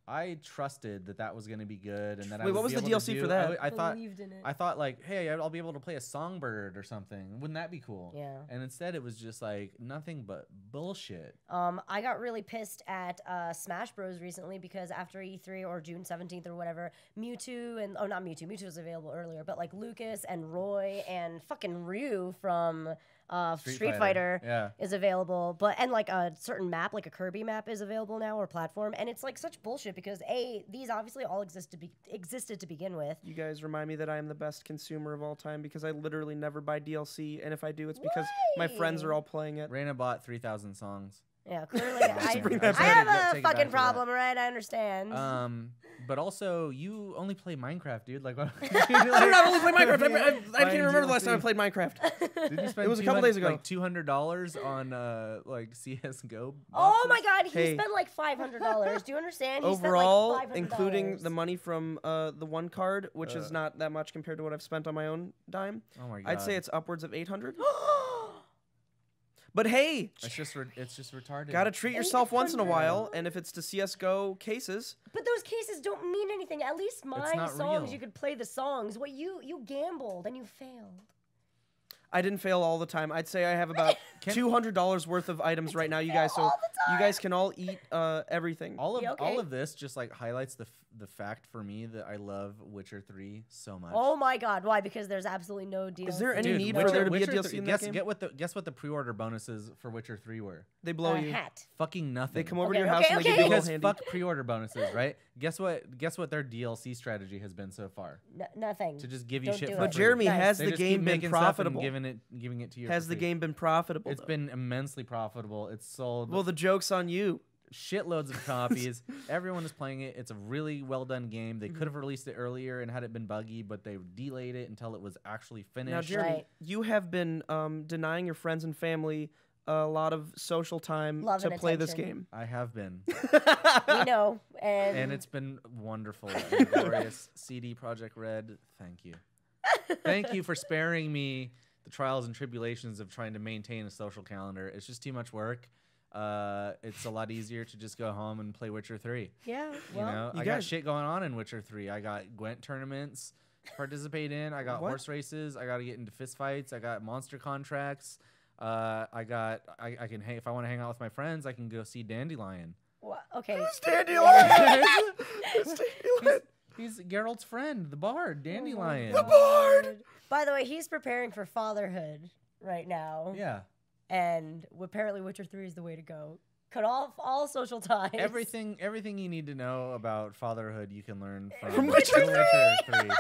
I trusted that that was going to be good and that I Wait, would what was be the able to DLC for do- I that? thought in it. I thought like, hey, I'll be able to play a songbird or something. Wouldn't that be cool? yeah. And instead, it was just like nothing but bullshit. Um, I got really pissed at uh, Smash Bros. recently because after E3 or June 17th or whatever, Mewtwo and oh not Mewtwo, Mewtwo was available earlier, but like Lucas and Roy and fucking Ryu from uh, Street, Fighter, Yeah. is available, but and like a certain map, like a Kirby map, is available now or platform, and it's like such bullshit because a these obviously all exist to be existed to begin with. You guys remind me that I am the best consumer of all time because I literally never buy DLC, and if I do, it's because my friends are all playing it. Reina bought three thousand songs. Yeah, clearly [laughs] I, bring that I back. have Take it a back to fucking that. problem, right? I understand. Um, but also you only play Minecraft, dude. Like, what- I'm not only playing Minecraft. I, I, I [laughs] can't remember the last time I DLC. played Minecraft. [laughs] Did you spend was a couple days ago. Like two hundred dollars on uh like CS:GO. oh my boxes? god, he Hey. spent like five hundred dollars. Do you understand? He Overall, spent like $500. including the money from uh, the one card, which is Uh. not that much compared to what I've spent on my own dime, Oh my god. I'd say it's upwards of 800. [gasps] [gasps] [gasps] But hey, It's just re- it's just retarded. gotta treat yourself once in a while, and if it's to CS:GO cases, But those cases don't mean anything. At least my songs, real. you could play the songs. What you you gambled and you failed. I didn't fail all the time. I'd say I have about [laughs] two hundred dollars worth of items right now, you guys. So you guys can all eat uh, everything. all of okay. all of this just like highlights the f- the fact for me that I love Witcher 3 so much. Oh my god, why? Because there's absolutely no DLC. Is there any Dude, need for there to be a DLC 3 in that game? Get what the guess what the pre-order bonuses for Witcher 3 were? They blow a you. hat. Fucking nothing. They come over Okay, to your house okay, and they okay. give you because handy. fuck pre-order bonuses, right? guess what? Guess what their DLC strategy has been so far? N- nothing. To just give you Don't shit do for But Jeremy, Nice. has They the game been making stuff and profitable? Giving it, giving it to you. Has the game been profitable? It's been immensely profitable. It's sold Well, the joke's on you. Shitloads of copies. [laughs] Everyone is playing it. It's a really well done game. They Mm-hmm. could have released it earlier and had it been buggy, but they delayed it until it was actually finished. Now, Jeremy, Right. you have been um, denying your friends and family a lot of social time Love to and play this game. I have been, [laughs] we know, and, and it's been wonderful [laughs] and glorious. CD Projekt Red, thank you, thank you for sparing me the trials and tribulations of trying to maintain a social calendar. It's just too much work. Uh, it's a lot easier to just go home and play Witcher Three. yeah. You know, you I got shit going on in Witcher 3. I got Gwent tournaments to participate in. I got What? horse races. I got to get into fist fights. I got monster contracts. Uh, I got. I, I can hang if I want to hang out with my friends. I can go see Dandelion. wha- okay. Dandelion! [laughs] [laughs] Dandelion! He's Geralt's friend, the bard, Dandelion. The bard! By the way, he's preparing for fatherhood right now, Yeah, and apparently Witcher Three is the way to go. Cut off all social ties. everything. Everything you need to know about fatherhood, you can learn from, From Witcher Witcher 3. [laughs]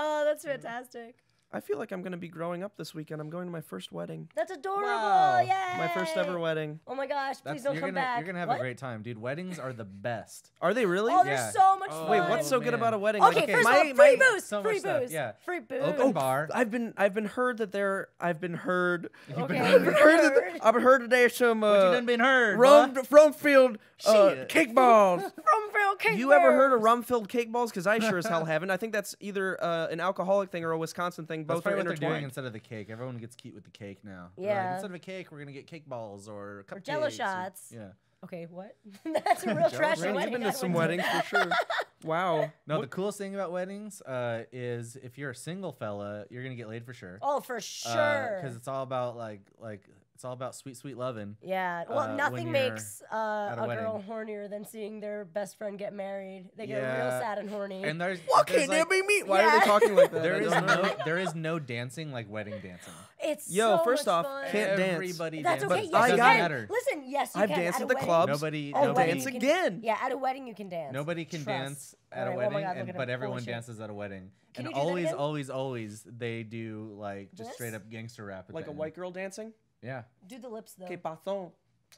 Oh, that's fantastic. I feel like I'm going to be growing up this weekend. I'm going to my first wedding. That's adorable. Wow. Yay! My first ever wedding. Oh my gosh! Please That's, don't you're come gonna, back. You're gonna have What? a great time, dude. Weddings are the best. Are they really? Oh, they're Yeah. so much Oh, fun. Wait, what's so good about a wedding? Okay, Like, first my, of all, free my, booze, so free much stuff, booze, yeah. free booze. Open bar. [laughs] I've been I've been heard that there I've been heard [laughs] Okay, I've been heard that heard. I've been heard that there's some What you uh, done been heard? rum boy? from field uh, Shit. cake balls. [laughs] From Phil Cake you ever heard of Bears. rum filled cake balls? Because I sure as hell haven't. I think that's either uh, an alcoholic thing or a Wisconsin thing. That's Both are probably what they're doing instead of the cake. Everyone gets cute with the cake now. They're like, Yeah. instead of a cake, we're gonna get cake balls or cupcakes. Or Jell-O or- shots. yeah. Okay, what? [laughs] That's a real trash Randy, wedding. you've been I to some went weddings for sure. [laughs] Wow. No, What- the coolest thing about weddings uh, is if you're a single fella, you're gonna get laid for sure. Oh, for sure. Because it's all about like like it's all about sweet sweet loving. yeah. Well, uh, nothing makes uh, a a, girl hornier than seeing their best friend get married. They get real sad and horny. And there's Why there's, can't there like- be me? Why are they talking like [laughs] that? there I is don't know. no there is no dancing like wedding dancing. it's Yo, so first much off, fun. can't dance. Everybody That's dances. okay. Yes, I you got can. Matter. Listen, yes, you I've can. danced at at the wedding. clubs. Nobody Oh, I'll nobody dance you can- again. Yeah, at a wedding you can dance. Nobody can Trust. dance at Alright, a oh wedding, God, and, but everyone dances at a wedding. Can and you do that always, always, always, they do like just straight up gangster rap. Like a white girl dancing. Yeah, Do the lips though. Que pasó?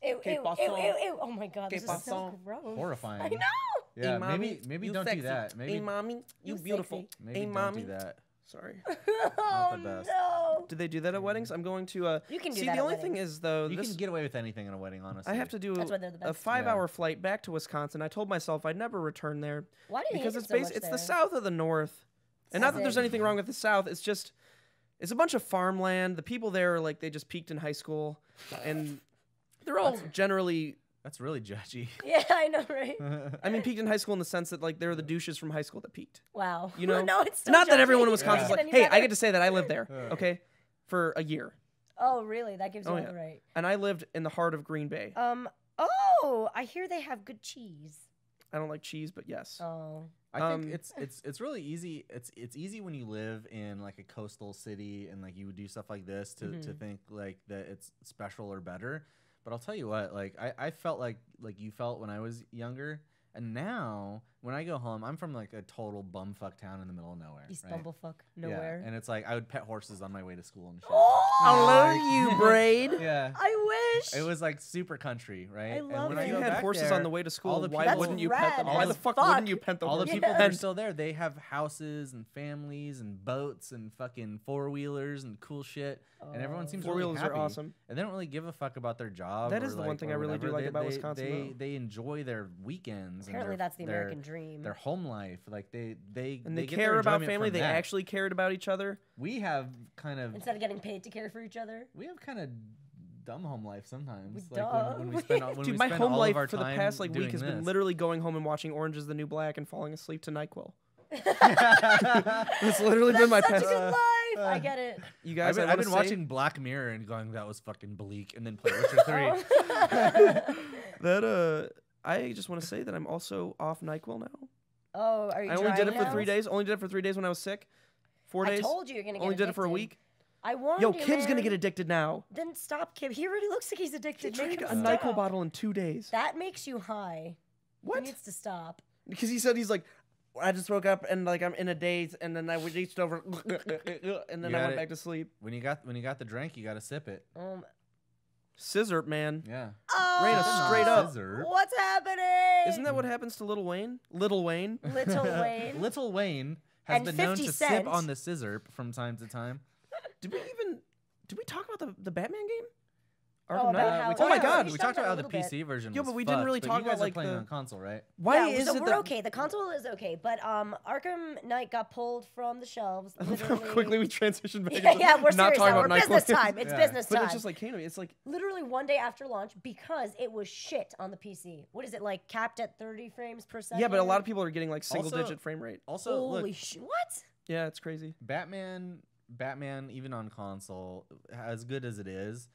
Ew, Que ew, ew, pasó? ew, ew. Oh my god, Que this is so gross. horrifying. I know. Yeah, hey, mommy, maybe maybe don't sexy. do that. Maybe Hey, mommy, you, You beautiful. sexy. maybe hey, don't mommy. do that. Sorry. [laughs] oh the best. no. Do they do that at weddings? I'm going to. Uh, You can do see. that the at only thing weddings. is though, You this can get away with anything in a wedding, honestly. I have to do That's why they're the a five-hour flight back to Wisconsin. I told myself I'd never return there Why do you because hate it's it so bas- much it's the south of the north, and not that there's anything wrong with the south. It's just it's a bunch of farmland. The people there are like they just peaked in high school, and they're all generally. That's really judgy. [laughs] Yeah, I know, right? I mean, peaked in high school in the sense that like they're the douches from high school that peaked. Wow. You know, [laughs] no, it's still Not that judgy. everyone in You Wisconsin can't is like, hey, I better. get to say that I lived there, [laughs] okay, for a year, Oh, really? That gives you Oh, all yeah. the right. and I lived in the heart of Green Bay. Um. Oh, I hear they have good cheese. I don't like cheese, but yes. Oh. I think Um, it's it's it's really easy. It's it's easy when you live in like a coastal city and like you would do stuff like this to, to Mhm. think like that it's special or better. But I'll tell you what, like I, I felt like like you felt when I was younger, and now when I go home, I'm from like a total bumfuck town in the middle of nowhere. East right? Bumblefuck, Yeah, nowhere. and it's like I would pet horses on my way to school and shit. Oh, you, [laughs] Braid. Yeah. I wish. It was like super country, right? I and love when it. I If you had horses there, on the way to school, the why people- wouldn't you That's pet them? rad Why the fuck fuck. wouldn't you pet the all the horses? people that are still there, they have houses and families and boats and fucking four wheelers and cool shit, and everyone oh. seems Four really wheelers happy. are awesome. And they don't really give a fuck about their job. That is or, is the one thing I really do like They- about they- Wisconsin, They they enjoy their weekends. Apparently, that's the American dream. Their home life, like they they And they, get care about family. They that. actually cared about each other. We have kind of Instead of getting paid to care for each other. we have kind of dumb home life sometimes. We like when, when we don't. spend all- when [laughs] Dude, we my home all life for the past like week doing has been literally going home and watching Orange is the New Black and falling asleep to Nyquil. [laughs] That's literally been my Such a past. good life. I get it. [laughs] You I've guys, been, I I've been watching Black Mirror and going, that was fucking bleak, and then play Witcher Three. that. Uh, I just want to say that I'm also off Nyquil now. Oh, are you I only did it trying for three days. Only did it for three days when I was sick. Four days. I days. told you you're gonna get Only did it for a week. I warned Yo, you, Yo, Kim's gonna get addicted now. Then stop, Kim. He already looks like he's addicted. Make drank a him Nyquil bottle in two days. That makes you high. What? He What? needs to stop. Because he said he's like, I just woke up and like I'm in a daze, and then I reached over, [laughs] and then You I got went it. back to sleep. when you got when you got the drink, you got to sip it. Um. Scissor man. Yeah. Oh, straight up. Scissor. What's happening? Isn't that what happens to Lil Wayne? Lil Wayne. [laughs] Little [laughs] Wayne? Lil Wayne has And been known to Cent. sip on the sizzurp from time to time. Did we even? Did we talk about the the Batman game? Oh, Arkham about Knight? how- oh my yeah, God! we we talked talked about how the it a little PC version. Yeah, but we didn't really talk about, like, playing the- on console, right? Why yeah, is so it we're that okay. The console is okay, but um, Arkham Knight got pulled from the shelves. [laughs] How quickly we transitioned back. [laughs] yeah, yeah, we're not serious talking now. We're about business time. It's Yeah. business But time. it's just like came to me. It's like literally one day after launch because it was shit on the PC. What is it like capped at 30 frames per second? yeah, but a lot of people are getting like single Also- digit frame rate. Also, Holy look, shit! What? Yeah, it's crazy. Batman, Batman, even on console, as good as it is,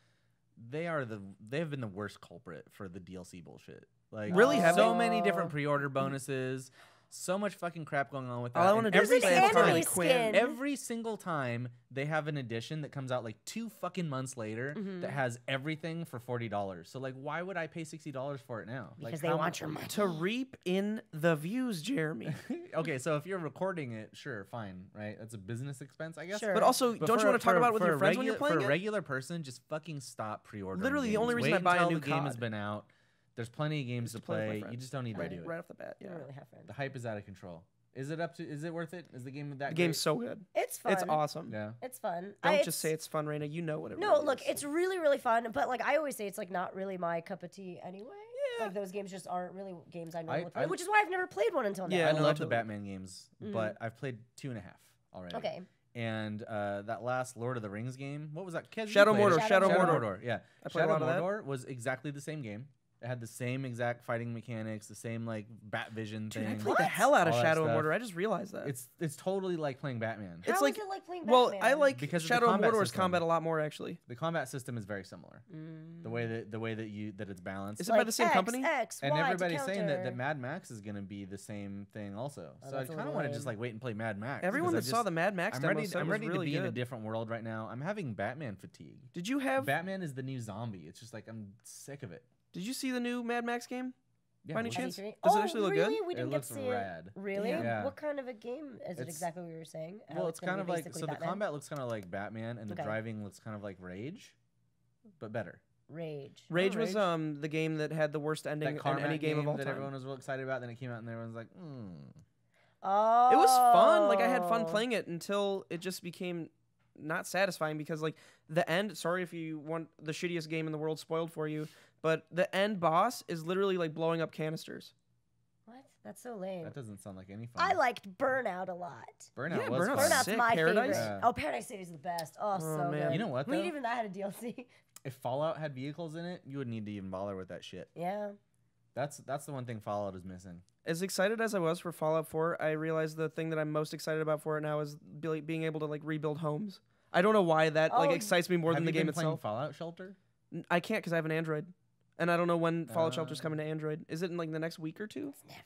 they are the they have been the worst culprit for the DLC bullshit. Like Really, so many different Oh. pre-order bonuses, so much fucking crap going on with that. All that. I wanna do is every There's an play single anime time, Quinn. every single time they have an edition that comes out like two fucking months later Mhm. that has everything for forty dollars. So like, why would I pay sixty dollars for it now? Like, Because they want your money. To [laughs] reap in the views, Jeremy. [laughs] okay, so if you're recording it, sure, fine, right? That's a business expense, I guess. Sure. But also, But don't you want to talk for- about it with your a friends when you're regu- playing For a it? regular person, just fucking stop pre-ordering. Literally, the only reason Wait I buy a new the game has been out. There's plenty of games to to play play. You just don't need to Right. do it. right off the bat. You Yeah, don't really have friends. The hype is out of control. Is it up to? Is it worth it? Is the game that? the game's so good. It's fun. It's awesome. Yeah. It's fun. Don't I, just say it's fun, Reina. You know what it No, really look, is. it's really, really fun. But like I always say, it's like not really my cup of tea anyway. Yeah. Like those games just aren't really games I I- normally play, I- which is why I've never played one until now. Yeah, I no, love the. Batman games, but I've played two and a half already. Okay. And uh, that last Lord of the Rings game, what was that? Kez, Shadow played. Mordor, Shadow Shadow Mordor. Mordor. Yeah. I played Shadow lot. Mordor was exactly the same game. It had the same exact fighting mechanics, the same like bat vision Dude, I thing. what? the hell out of All Shadow and stuff. Mordor. I just realized that. It's it's totally like playing Batman. How It's is like- it like playing well, Batman? I like Because Shadow of combat Mordor's system. combat a lot more actually. The combat system is very similar. Mm. The way that the way that you that it's balanced. Is it by the same X, company? X, and Y to everybody's saying that, that. Mad Max is going to be the same thing also. Oh, so I kind of want to just like wait and play Mad Max. Everyone that because I saw the Mad Max I'm demo ready. I'm ready really to be in a different world right now. I'm having Batman fatigue. Did you have? Batman is the new zombie. It's just like I'm sick of it. Did you see the new Mad Max game? Yeah, By any chance? 93? Does it oh, actually look good? really? We didn't looks get to see rad. it. Really? Yeah. What kind of a game is it exactly what you were saying? How Well, it's gonna kind of like basically so. The combat looks kind of like Batman, and the Okay. driving looks kind of like Rage, but better. Rage. Rage Oh, was Rage. um the game that had the worst ending That in Carmack any game, of all that time. everyone was real excited about. Then it came out, and everyone's like, hmm. Oh. It was fun. Like I had fun playing it until it just became not satisfying because like the end. Sorry if you want the shittiest game in the world spoiled for you, but the end boss is literally like blowing up canisters. What? That's so lame. That doesn't sound like any fun. I liked Burnout a lot. Burnout. Yeah, was Burnout's fun. Burnout's sick. my Paradise? favorite. Yeah. Oh, Paradise City is the best. Oh, Oh, so man. good. You know what, We though? even that had a DLC. If Fallout had vehicles in it, you wouldn't need to even bother with that shit. yeah. That's that's the one thing Fallout is missing. As excited as I was for Fallout 4, I realized the thing that I'm most excited about for it now is be- being able to like rebuild homes. I don't know why that like Oh, excites me more than the you game been playing itself. Fallout Shelter? N- I can't because I have an Android, and I don't know when Fallout Uh. Shelter's coming to Android. Is it in like the next week or two? Never.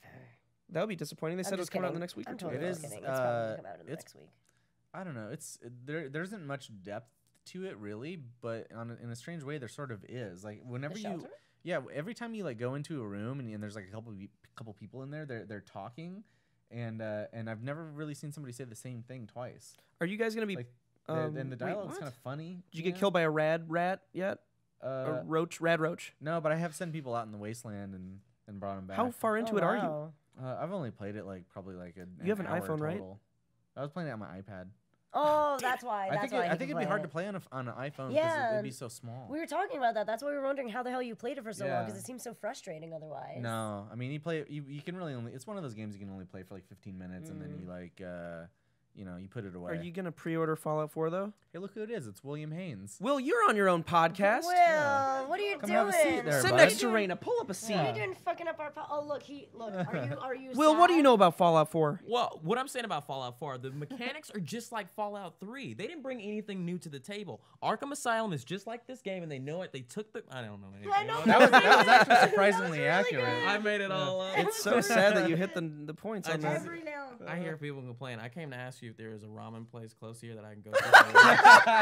That would be disappointing. They I'm said it was just coming out in the next week I'm or two. totally It just is, kidding. It's probably uh, gonna come out in the next week. I don't know. It's there. There isn't much depth to it really, but on a, in a strange way, there sort of is. Like whenever The you shelter? Yeah, every time you like go into a room and, and there's like a couple pe- couple people in there, they're they're talking, and uh, and I've never really seen somebody say the same thing twice. Are you guys gonna be? Like, um, the, and the wait, dialogue's what? kind of funny. Did you get killed by a rad rat yet? Uh, a roach, rad roach. no, but I have sent people out in the wasteland and and brought them back. How far into Oh, it are you? Uh, I've only played it like probably like a. You have an iPhone, right? I was playing it on my iPad. Oh, [laughs] that's why. I think why it, I think it'd be hard it. to play on a, f- on an iPhone because Yeah, it'd be so small. We were talking about that. That's why we were wondering how the hell you played it for so long because it seems so frustrating otherwise. No, I mean you play you, you can really only it's one of those games you can only play for like 15 minutes and then Mm. you like uh you know you put it away. Are you gonna pre-order Fallout 4 though? hey, look who it is! It's William Haynes. Will, you're on your own podcast. Will, what are you Come doing? have a seat there, Sit bud. next to Reina. Pull up a seat. What are Yeah. you doing fucking up our po- Oh, look, he look. Are you are you [laughs] Will, what do you sad? know about Fallout 4? Well, what I'm saying about Fallout 4, the mechanics are just like Fallout 3. They didn't bring anything new to the table. Arkham Asylum is just like this game, and they know it. They took the. I don't know anything. I know. That was that was [laughs] actually That was surprisingly really accurate. good. I made it all up. It's so [laughs] sad that you hit the the points I on just- that. Every now. I hear people complain. I came to ask you if there is a ramen place close here that I can go to.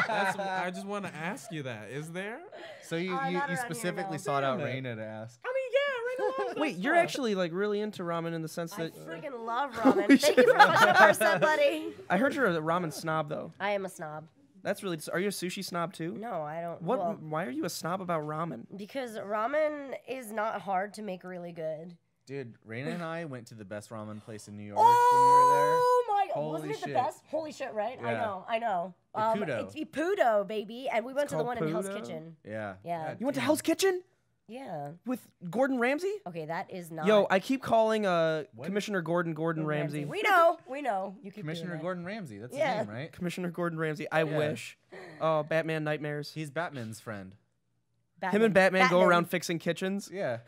That's, I just want to ask you that. Is there? So you Uh, you, not you around here, specifically no. sought out Reina to ask. I mean, yeah, right along. Wait, you're actually like really into ramen in the sense that. I that freaking love [laughs] ramen. Thank you for fucking up our set, buddy. I heard you're a ramen snob though. I am a snob. That's really. Are you a sushi snob too? No, I don't. What? well, why are you a snob about ramen? because ramen is not hard to make really good. Dude, Reina and I went to the best ramen place in New York when we were there. Oh my! Holy wasn't it the best? Holy shit! Right? I know. I know. Um, Ikuto. it's Ippudo, baby, and we went to the called one in Hell's Kitchen. there. Yeah. Yeah. You went to. Hell's Kitchen Yeah. with Gordon Ramsay? Okay, that is not. Yo, I keep calling uh What? Commissioner Gordon Gordon Ramsay. We know. We know. You keep Commissioner that. Gordon Ramsay. That's Yeah. his name, right? Commissioner Gordon Ramsay. I Yeah. wish. Oh, Batman nightmares. He's Batman's friend. Him and Batman, go around fixing kitchens. Yeah. [laughs]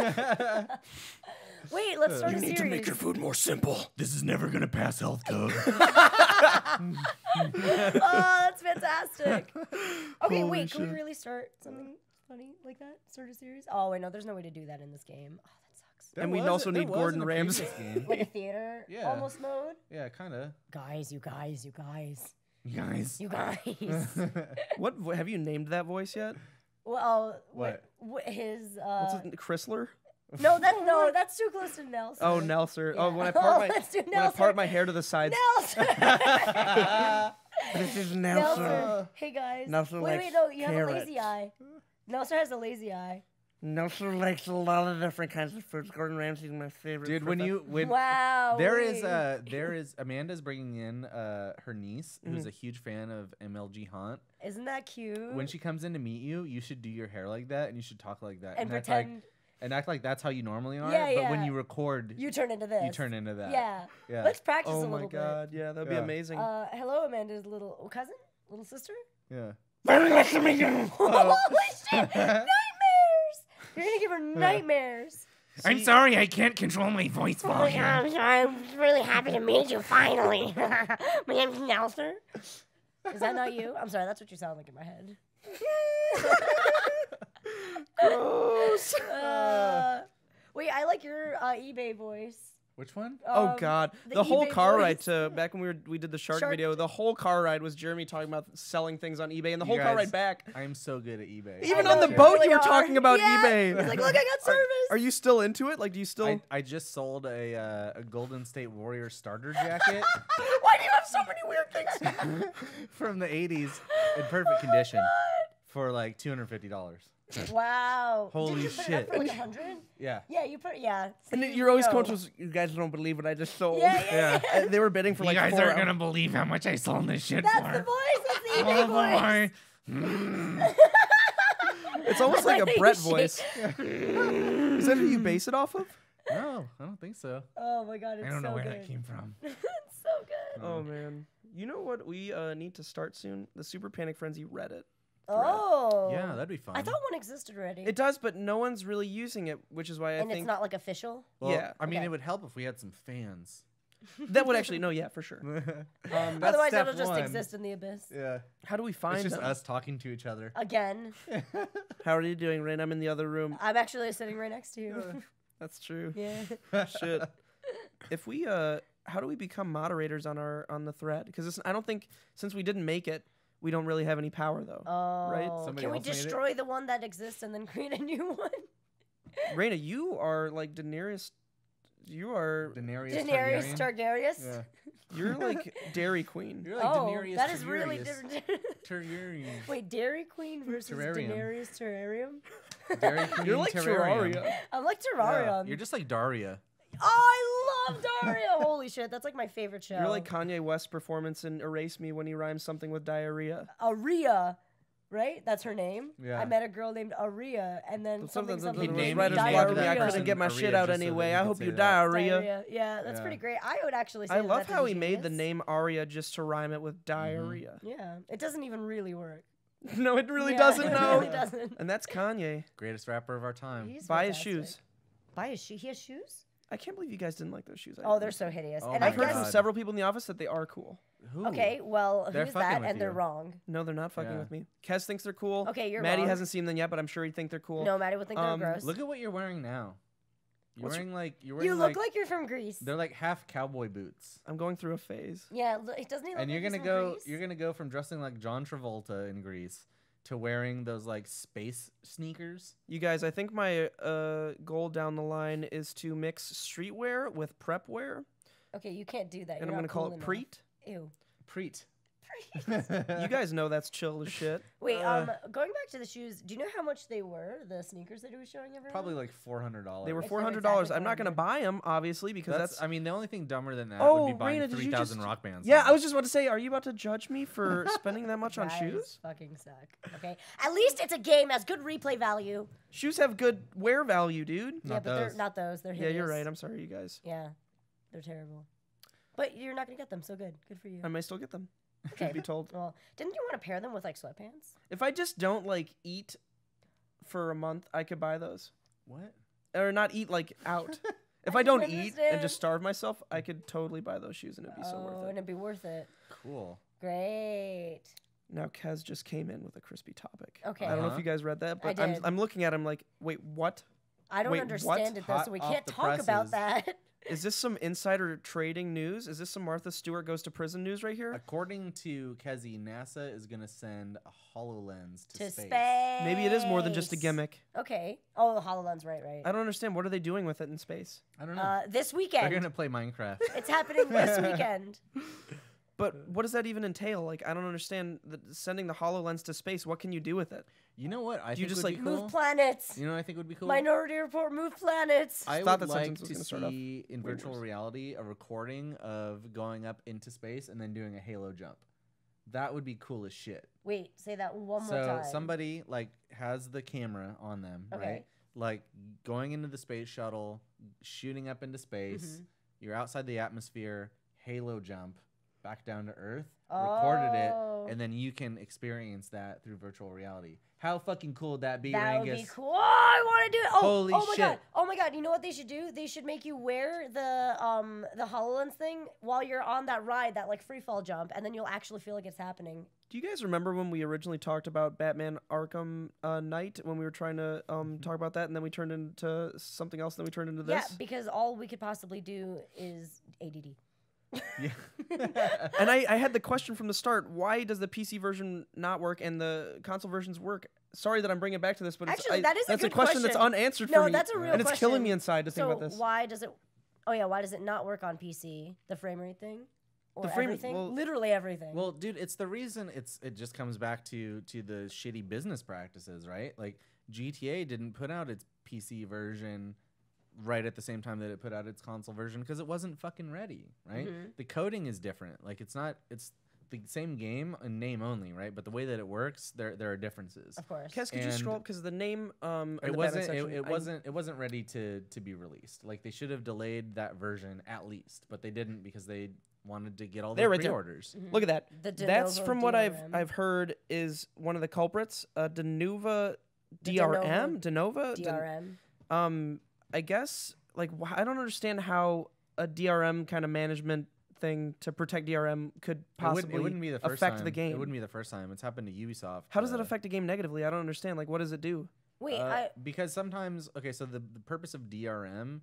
[laughs] [laughs] [laughs] Wait, let's start a series. You need to make your food more simple. this is never gonna pass health code. [laughs] oh, that's fantastic. [laughs] Okay, Holy wait, can we really start something funny like that? Start a series? Oh wait, no, there's no way to do that in this game. Oh, that sucks. There And we'd was- also there need was in Gordon a Ramsay. previous game. Like a theater Yeah. almost mode. yeah, kind of. Guys, you guys, you guys, Guys. you guys. What vo- have you named that voice yet? well, What? what? His What's uh, it, Chrysler? No, that [laughs] no, that's too close to Nelson. Oh, Nelser. Oh, when I part [laughs] my Let's do when I part my hair to the sides. Nelson. This [laughs] is Nelson. Nelson. Hey guys. Nelson wait, likes wait, no, you have a lazy eye. Nelson has a lazy eye. Nelson likes a lot of different kinds of foods. Gordon Ramsay's my favorite. Dude, when profe- you when wow. there is uh there is Amanda's bringing in uh her niece who's Mhm. a huge fan of MLGHwnt. Isn't that cute? When she comes in to meet you, you should do your hair like that and you should talk like that and act like pretend and act like that's how you normally are. Yeah, but when you record, you turn into this. you turn into that. Yeah. Yeah. Let's practice oh a my little god, yeah, that'd be amazing. Uh, hello, Amanda's little cousin, little sister. yeah. Very nice to meet you. [laughs] [laughs] Holy shit! [laughs] Nightmares! You're gonna give her nightmares. I'm sorry, I can't control my voice Oh my god, I'm sorry. I'm really happy to meet you finally. my name's Nelson. Is that not you? I'm sorry, that's what you sound like in my head. Gross. [laughs] Uh, wait, I like your uh, eBay voice. Which one? Oh Um, god, the the, whole car voice. ride to back when we were we did the shark, Shark- video. The whole car ride was Jeremy talking about selling things on eBay, and the You whole car ride back. I'm so good at eBay. Even on the you boat, really you were are. talking about Yeah. eBay. He's like, look, I got [laughs] service. Are you still into it? Like, do you still? I, I just sold a uh, a Golden State Warrior starter jacket [laughs] Why do you have so many weird things? from the 80s in perfect condition for like $250. [laughs] Wow. Holy Did you put It shit. up for like a hundred? Yeah. Yeah, you put yeah. and see, then you're always no. going. You guys don't believe what I just sold. Yeah, yeah, yeah. They were bidding for like four. hours. believe how much I sold this shit That's the voice. That's the eBay voice. It's almost like a Brett voice. Is that who you base it off of? No, I don't think so. Oh my god, it's so know where good. That came from. [laughs] it's so good. Oh man. You know what we uh, need to start soon? The Super Panic Frenzy Reddit. Oh. Yeah, that'd be fun. I thought one existed already. It does, but no one's really using it, which is why I think and think it's not like official. well, yeah. I mean, Okay. it would help if we had some fans. [laughs] that would actually no, yeah, for sure. [laughs] Um, that's Otherwise, step it'll just one. exist in the abyss. Yeah. how do we find It's just them? us talking to each other. Again, [laughs] How are you doing, Rain? I'm in the other room. I'm actually sitting right next to you. That's true. yeah. Shit. If we uh, how do we become moderators on our on the thread? Because I don't think since we didn't make it, we don't really have any power though. Oh. Somebody Can we else made it? destroy the one that exists and then create a new [laughs] one? Reina, you are like Daenerys. You are. Daenerys, Daenerys Targaryen. Targaryen. Yeah. [laughs] You're like [laughs] Dairy Queen. You're like oh, Daenerys that is really Targaryen. different. Targaryen. Wait, Dairy Queen versus Terrarium. Daenerys Terrarium? Dairy Queen, You're like Terrarium. Terraria. I'm like Yeah, You're just like Daria. Oh, I love Daria. Holy shit, that's like my favorite show. You're like Kanye West's performance in "Erase Me" when he rhymes something with diarrhea. Aria, right? That's her name. Yeah. I met a girl named Aria, and then something something. He with named- writer's he block named me. I couldn't get my person shit out just so anyway. I hope you that. diarrhea. Diarrhea. Yeah, that's Yeah. pretty great. I would actually say I love how he made the name Aria just to rhyme it with mm-hmm. diarrhea. Yeah, it doesn't even really work. [laughs] no, it really Yeah, [laughs] doesn't. It No, really doesn't. and that's Kanye. Greatest rapper of our time. He's Buy his shoes. Buy his shoe. He has shoes. I can't believe you guys didn't like those shoes. I Oh, they're so hideous. Oh and my I I've heard guess from several people in the office that they are cool. Who? okay, well, They're who's fucking that? with And they're you. wrong. No, they're not fucking Yeah. with me. Kez thinks they're cool. Okay, you're Maddie wrong. hasn't seen them yet, but I'm sure he'd think they're cool. No, Maddie would think Um, they're gross. Look at what you're wearing now. You're What's- wearing like you're wearing you look like you're from Greece. they're like half cowboy boots. I'm going through a phase. Yeah, look, it doesn't he look and you're like gonna he's go Greece? you're gonna go from dressing like John Travolta in Greece to wearing those like space sneakers. You guys, I think my uh, goal down the line is to mix streetwear with prep wear, Okay, you can't do that. and You're I'm not gonna call cool it enough. preet. Ew. Preet. You [laughs] guys know that's chill as shit. Wait, Uh, um, going back to the shoes, do you know how much they were? The sneakers that he was showing everyone. Probably like four hundred dollars. They were It's four not hundred dollars. exactly I'm not gonna buy them, obviously, because That's, that's. I mean, the only thing dumber than that Oh, would be buying Reina, three thousand rock bands. yeah, I was just about to say, are you about to judge me for [laughs] spending that much on Guys shoes? Fucking suck. Okay, at least it's a game has good replay value. Shoes have good wear value, dude. yeah, Not but they're not those. They're Yeah, you're right. I'm sorry, you guys. Yeah, they're terrible. But you're not gonna get them, so good. Good for you. I may still get them. [laughs] okay. Truth be told, Well, didn't you want to pair them with like sweatpants? if I just don't like eat for a month, I could buy those. What? Or not eat like out. [laughs] If I I don't can eat and just starve myself, I could totally buy those shoes and it'd be so oh, worth and it. it'd be worth it. Cool. Great. Now Kez just came in with a crispy topic. Okay. I don't know Uh-huh. if you guys read that, I but I'm. I'm looking at him like, wait, what? I don't Wait, what? understand it though, Hot so we can't the talk about that. [laughs] Is this some insider trading news? Is this some Martha Stewart goes to prison news right here? According to Kezi, NASA is gonna send a Hololens to, to space. space. Maybe it is more than just a gimmick. Okay. Oh, the Hololens, right, right. I don't understand. What are they doing with it in space? I don't know. Uh, this weekend. They're weekend. gonna play Minecraft. It's happening this [laughs] weekend. But what does that even entail? Like, I don't understand. The, sending the Hololens to space. What can you do with it? You know what? I Do you think just, would like, be cool. Move planets. You know what I think would be cool. Minority Report, move planets. I thought would that like was to gonna start off see in virtual worse. reality a recording of going up into space and then doing a halo jump. That would be cool as shit. Wait, say that one more time. so somebody like has the camera on them, right? Like going into the space shuttle, shooting up into space. Mhm. You're outside the atmosphere, halo jump back down to Earth, recorded it, Oh. and then you can experience that through virtual reality. How fucking cool would that be, That would be cool. Oh, I want to do it. Oh, Holy oh my god. Oh my god. You know what they should do? They should make you wear the um the Hololens thing while you're on that ride, that like free fall jump, and then you'll actually feel like it's happening. Do you guys remember when we originally talked about Batman Arkham uh, Knight when we were trying to um, talk about that, and then we turned into something else, and then we turned into this? Yeah, this? because all we could possibly do is ADD. Yeah. [laughs] and I, I had the question from the start: Why does the PC version not work and the console versions work? Sorry that I'm bringing it back to this, but it's, Actually, I- that is a that's good question, that's unanswered No, for me, that's a real and it's killing me inside to think about this. why does it? Oh yeah, why does it not work on PC? The frame rate thing, or The frame- everything? well- Literally everything. Well, dude, it's the reason it's it just comes back to to the shitty business practices, right? Like GTA didn't put out its PC version right at the same time that it put out its console version because it wasn't fucking ready, right? Mhm. The coding is different. Like it's not it's the same game in name only, right? But the way that it works, there there are differences. of course. Kez, could you scroll up because the name um It wasn't. It, section, it I- wasn't. It wasn't ready to to be released. Like they should have delayed that version at least, but they didn't because they wanted to get all the There, right there. pre-orders. Look at that. The de That's novo from what I've I've heard is one of the culprits. Uh, Denuvo DRM, Denova, Den- DRM. um, I guess like wh- I don't understand how a DRM kind of management thing to protect DRM could It possibly wouldn't, it wouldn't be the first affect time. the game. It wouldn't be the first time. It's happened to Ubisoft. how does that uh, affect a game negatively? I don't understand. Like, what does it do? Wait, uh, I because sometimes okay, so the, the purpose of DRM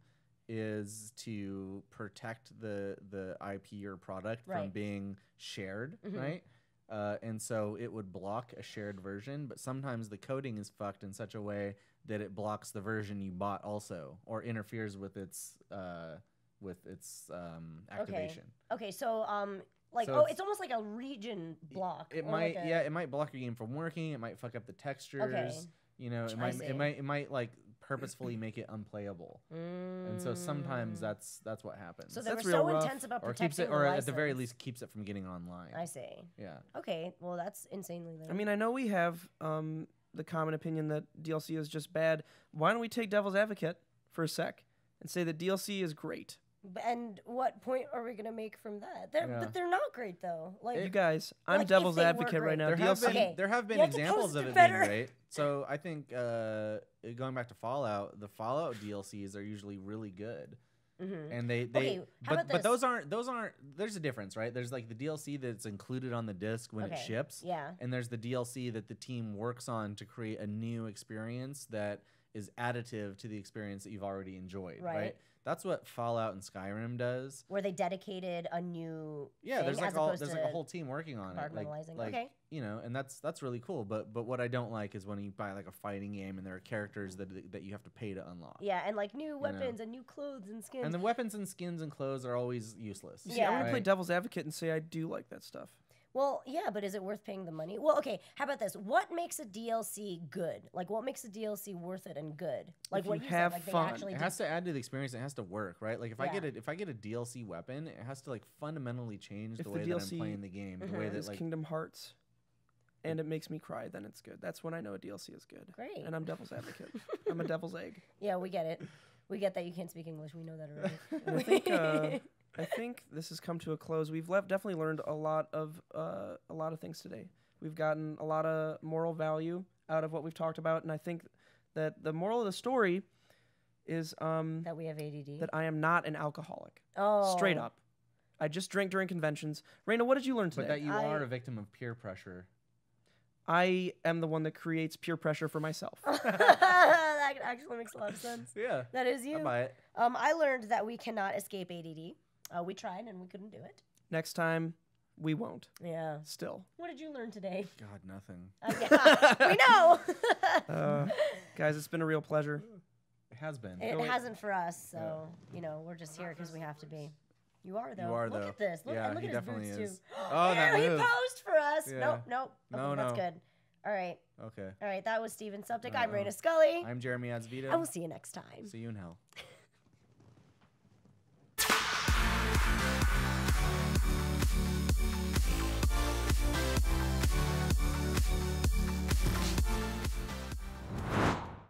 is to protect the the IP or product from being shared, Mhm. right? Uh, and so it would block a shared version, but sometimes the coding is fucked in such a way that it blocks the version you bought also, or interferes with its uh, with its um, activation. Okay, okay, so um, like So oh, it's- it's almost like a region block. It might, like a- yeah, it might block your game from working. It might fuck up the textures. Okay. You know, it I might, see. it might, it might like purposefully make it unplayable. And so sometimes Mm. that's that's what happens. So they That's were real so rough. intense about or protecting keeps it, the or at the very least keeps it from getting online. I see. yeah. Okay, well that's insanely lame. I mean, I know we have um, the common opinion that DLC is just bad. Why don't we take devil's advocate for a sec and say that DLC is great? And what point are we gonna make from that? They're, Yeah. But they're not great though. Like You guys, I'm Like, devil's advocate right now. There have DLC. been Okay, there have been have examples of it it better. being great. So I think uh, going back to Fallout, the Fallout DLCs are usually really good. Mhm. and they they Okay, how but but those aren't those aren't there's a difference right there's like the dlc that's included on the disc when it ships yeah. and there's the dlc that the team works on to create a new experience that is additive to the experience that you've already enjoyed right, Right. That's what fallout and skyrim does Where they dedicated a new yeah thing there's like as all there's like a whole team working on it like, like Okay. you know and that's that's really cool but but what i don't like is when you buy like a fighting game and there are characters that that you have to pay to unlock yeah, and like new know. weapons and new clothes and skins. and the weapons and skins and clothes are always useless See, I'm gonna Yeah. play devil's advocate and say I do like that stuff. Well, yeah, but is it worth paying the money? Well, okay. How about this? What makes a DLC good? Like, what makes a DLC worth it and good? Like If what you you have said, like fun. they actually it did- has to add to the experience. It has to work, right? Like if I get Yeah. it, if I get a DLC weapon, it has to like fundamentally change If the the way that I'm playing the game, the Mm-hmm. way that like Kingdom Hearts, and it makes me cry. Then it's good. That's when I know a DLC is good. Great. And I'm devil's advocate. I'm a devil's egg. [laughs] Yeah, we get it. We get that you can't speak English. We know that already. [laughs] I think uh, [laughs] I think this has come to a close. We've left definitely learned a lot of uh, a lot of things today. We've gotten a lot of moral value out of what we've talked about, and I think that the moral of the story is um, that we have ADD. that I am not an alcoholic. oh, Straight up. I just drink during conventions. Reina, what did you learn today? but today? that you are a victim of peer pressure. I am the one that creates peer pressure for myself. [laughs] that actually makes a lot of sense. Yeah, That is you. I you. buy it. Um, I learned that we cannot escape ADD. Uh, we tried and we couldn't do it. Next time, we won't. Yeah. Still. What did you learn today? God, nothing. Uh, yeah, we [laughs] know. Uh, guys, it's been a real pleasure. It has been. it Go hasn't for us, so you know we're just here because we have to be. You are though. You are look though. at this. Look, Yeah, look he at his definitely boots is. too. [gasps] Oh, that [gasps] he move. posed for us. Yeah. Nope, nope. No, okay, that's no. good. All right, Okay. all right. That was Steven Suptic. I'm Uh-oh. Raina Scully. I'm Jeremy Adsvita. I will see you next time. See you in hell. [laughs]